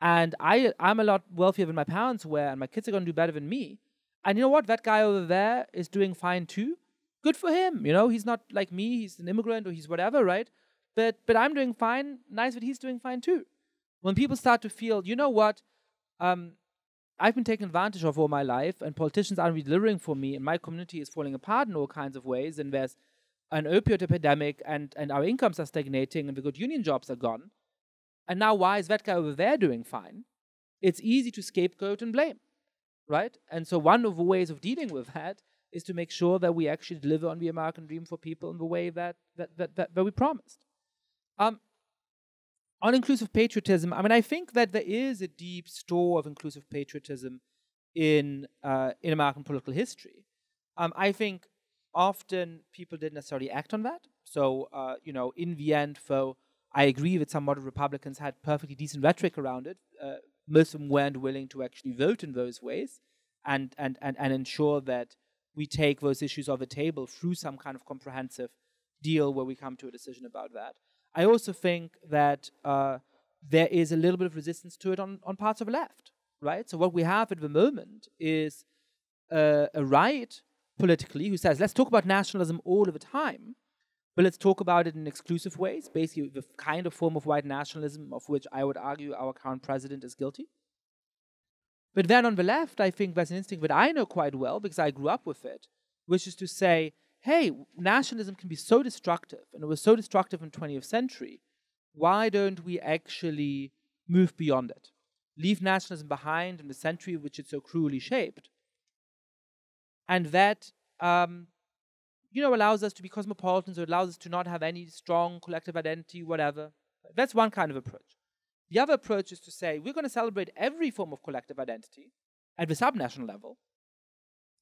and I, I'm a lot wealthier than my parents were and my kids are going to do better than me, and you know what, that guy over there is doing fine too, good for him. You know, he's not like me, he's an immigrant or he's whatever, right? But, but I'm doing fine, nice that he's doing fine too. When people start to feel, you know what, um, I've been taken advantage of all my life and politicians aren't delivering for me and my community is falling apart in all kinds of ways and there's an opioid epidemic and, and our incomes are stagnating and the good union jobs are gone. And now, why is that guy over there doing fine? It's easy to scapegoat and blame, right? And so, one of the ways of dealing with that is to make sure that we actually deliver on the American dream for people in the way that, that, that, that, that we promised. Um, on inclusive patriotism, I mean, I think that there is a deep store of inclusive patriotism in uh, in American political history. Um, I think often people didn't necessarily act on that. So, uh, you know, in the end, though, I agree that some moderate Republicans had perfectly decent rhetoric around it. Uh, most of them weren't willing to actually vote in those ways and, and, and, and ensure that we take those issues off the table through some kind of comprehensive deal where we come to a decision about that. I also think that uh, there is a little bit of resistance to it on, on parts of the left, right? So what we have at the moment is uh, a right politically who says, let's talk about nationalism all of the time, but let's talk about it in exclusive ways, basically the kind of form of white nationalism of which I would argue our current president is guilty. But then on the left, I think there's an instinct that I know quite well because I grew up with it, which is to say, hey, nationalism can be so destructive, and it was so destructive in the 20th century. Why don't we actually move beyond it? Leave nationalism behind in the century which it so cruelly shaped, and that um, you know allows us to be cosmopolitans or allows us to not have any strong collective identity whatever. That's one kind of approach. The other approach is to say we're going to celebrate every form of collective identity at the subnational level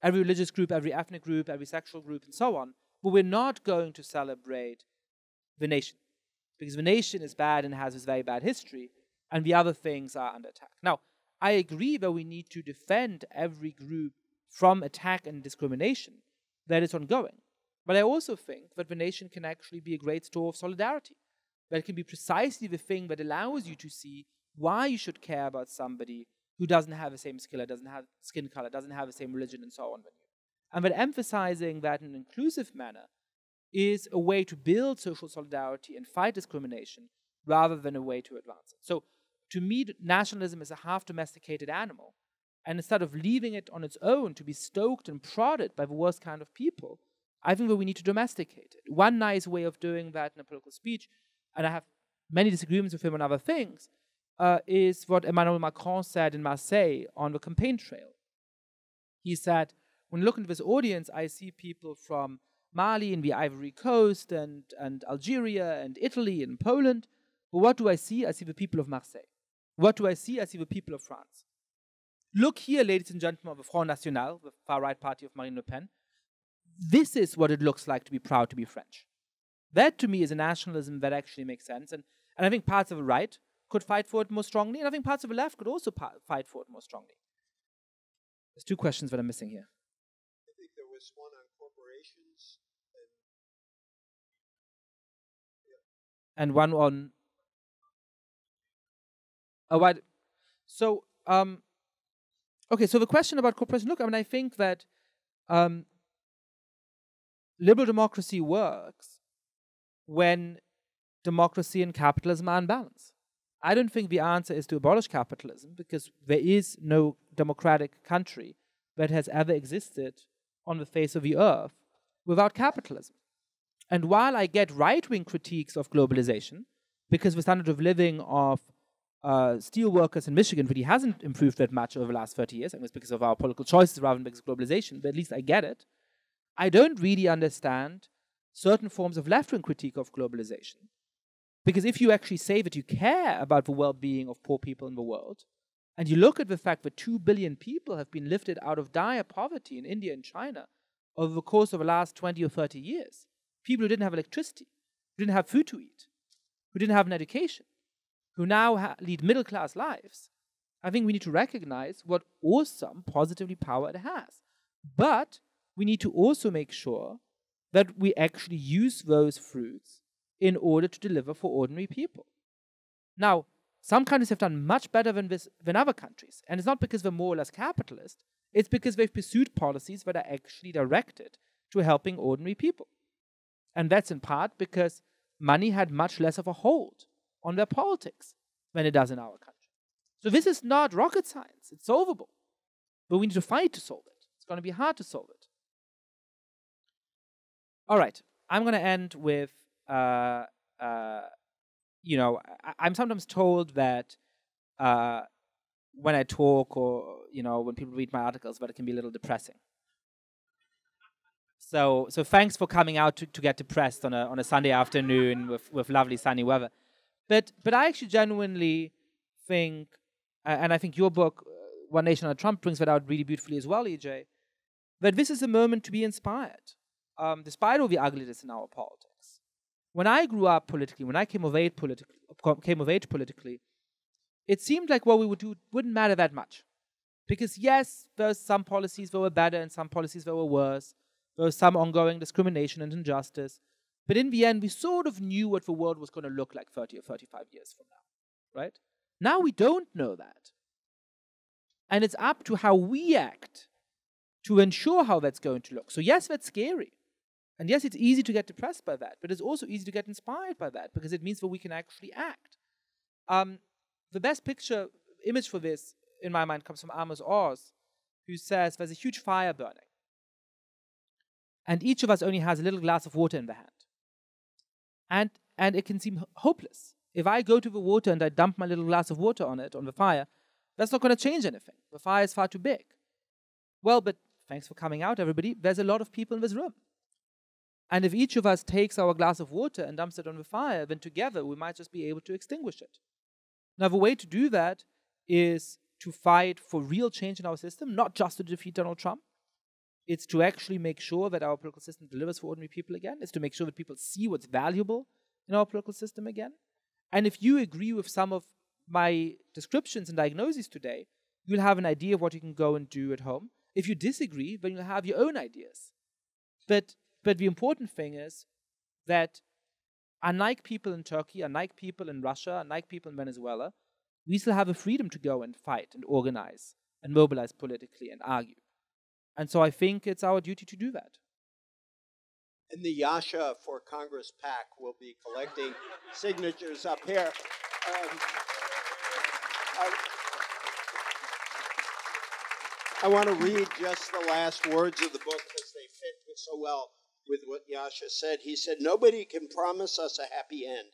every religious group every ethnic group every sexual group and so on but we're not going to celebrate the nation because the nation is bad and has this very bad history and the other things are under attack. Now i agree that we need to defend every group from attack and discrimination that is ongoing. But I also think that the nation can actually be a great store of solidarity. That can be precisely the thing that allows you to see why you should care about somebody who doesn't have the same skill, doesn't have skin color, doesn't have the same religion, and so on. And that emphasizing that in an inclusive manner is a way to build social solidarity and fight discrimination rather than a way to advance it. So, to me, nationalism is a half domesticated animal and instead of leaving it on its own to be stoked and prodded by the worst kind of people, I think that we need to domesticate it. One nice way of doing that in a political speech, and I have many disagreements with him on other things, uh, is what Emmanuel Macron said in Marseille on the campaign trail. He said, when looking at this audience, I see people from Mali and the Ivory Coast and, and Algeria and Italy and Poland. But what do I see? I see the people of Marseille. What do I see? I see the people of France. Look here, ladies and gentlemen of the Front National, the far right party of Marine Le Pen. This is what it looks like to be proud to be French. That to me is a nationalism that actually makes sense. And, and I think parts of the right could fight for it more strongly, and I think parts of the left could also fight for it more strongly. There's two questions that I'm missing here. I think there was one on corporations. And, and one on. Oh? So, um, Okay, so the question about corporation look, I mean, I think that um, liberal democracy works when democracy and capitalism are in balance. I don't think the answer is to abolish capitalism because there is no democratic country that has ever existed on the face of the earth without capitalism. And while I get right wing critiques of globalization, because the standard of living of uh, steel workers in Michigan really hasn't improved that much over the last 30 years. I mean, it's because of our political choices rather than because of globalization, but at least I get it. I don't really understand certain forms of left wing critique of globalization. Because if you actually say that you care about the well being of poor people in the world, and you look at the fact that 2 billion people have been lifted out of dire poverty in India and China over the course of the last 20 or 30 years, people who didn't have electricity, who didn't have food to eat, who didn't have an education, who now ha- lead middle class lives, I think we need to recognize what awesome positively power it has. But we need to also make sure that we actually use those fruits in order to deliver for ordinary people. Now, some countries have done much better than this than other countries, and it's not because they're more or less capitalist. It's because they've pursued policies that are actually directed to helping ordinary people. And that's in part because money had much less of a hold on their politics than it does in our country. So this is not rocket science. It's solvable. But we need to fight to solve it. It's going to be hard to solve it. All right. I'm going to end with, uh, uh, you know, I, am sometimes told that uh, when I talk or you know when people read my articles, that it can be a little depressing. So, so thanks for coming out to, to get depressed on a on a Sunday afternoon with, with lovely sunny weather. But but I actually genuinely think, uh, and I think your book, uh, One Nation Under Trump, brings that out really beautifully as well, EJ, that this is a moment to be inspired, um, despite all the ugliness in our politics. When I grew up politically, when I came of age politically, came of age politically, it seemed like what we would do wouldn't matter that much. Because yes, there's some policies that were better and some policies that were worse. There was some ongoing discrimination and injustice. But in the end, we sort of knew what the world was going to look like 30 or 35 years from now, right? Now we don't know that. And it's up to how we act to ensure how that's going to look. So, yes, that's scary. And yes, it's easy to get depressed by that, but it's also easy to get inspired by that because it means that we can actually act. Um, the best picture image for this, in my mind, comes from Amos Oz, who says there's a huge fire burning. And each of us only has a little glass of water in the hand. And, and it can seem hopeless. If I go to the water and I dump my little glass of water on it, on the fire, that's not going to change anything. The fire is far too big. Well, but thanks for coming out, everybody. There's a lot of people in this room. And if each of us takes our glass of water and dumps it on the fire, then together we might just be able to extinguish it. Now, the way to do that is to fight for real change in our system, not just to defeat Donald Trump. It's to actually make sure that our political system delivers for ordinary people again. It's to make sure that people see what's valuable in our political system again. And if you agree with some of my descriptions and diagnoses today, you'll have an idea of what you can go and do at home. If you disagree, then you'll have your own ideas. But but the important thing is that unlike people in Turkey, unlike people in Russia, unlike people in Venezuela, we still have a freedom to go and fight and organize and mobilize politically and argue. And so I think it's our duty to do that. And the Yascha for Congress PAC will be collecting signatures up here. Um, I, I want to read just the last words of the book because they fit so well with what Yascha said. He said, Nobody can promise us a happy end,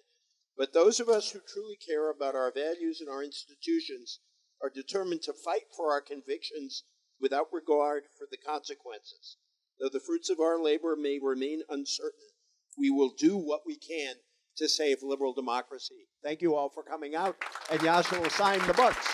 but those of us who truly care about our values and our institutions are determined to fight for our convictions without regard for the consequences. Though the fruits of our labor may remain uncertain, we will do what we can to save liberal democracy. Thank you all for coming out, and Yascha will sign the books.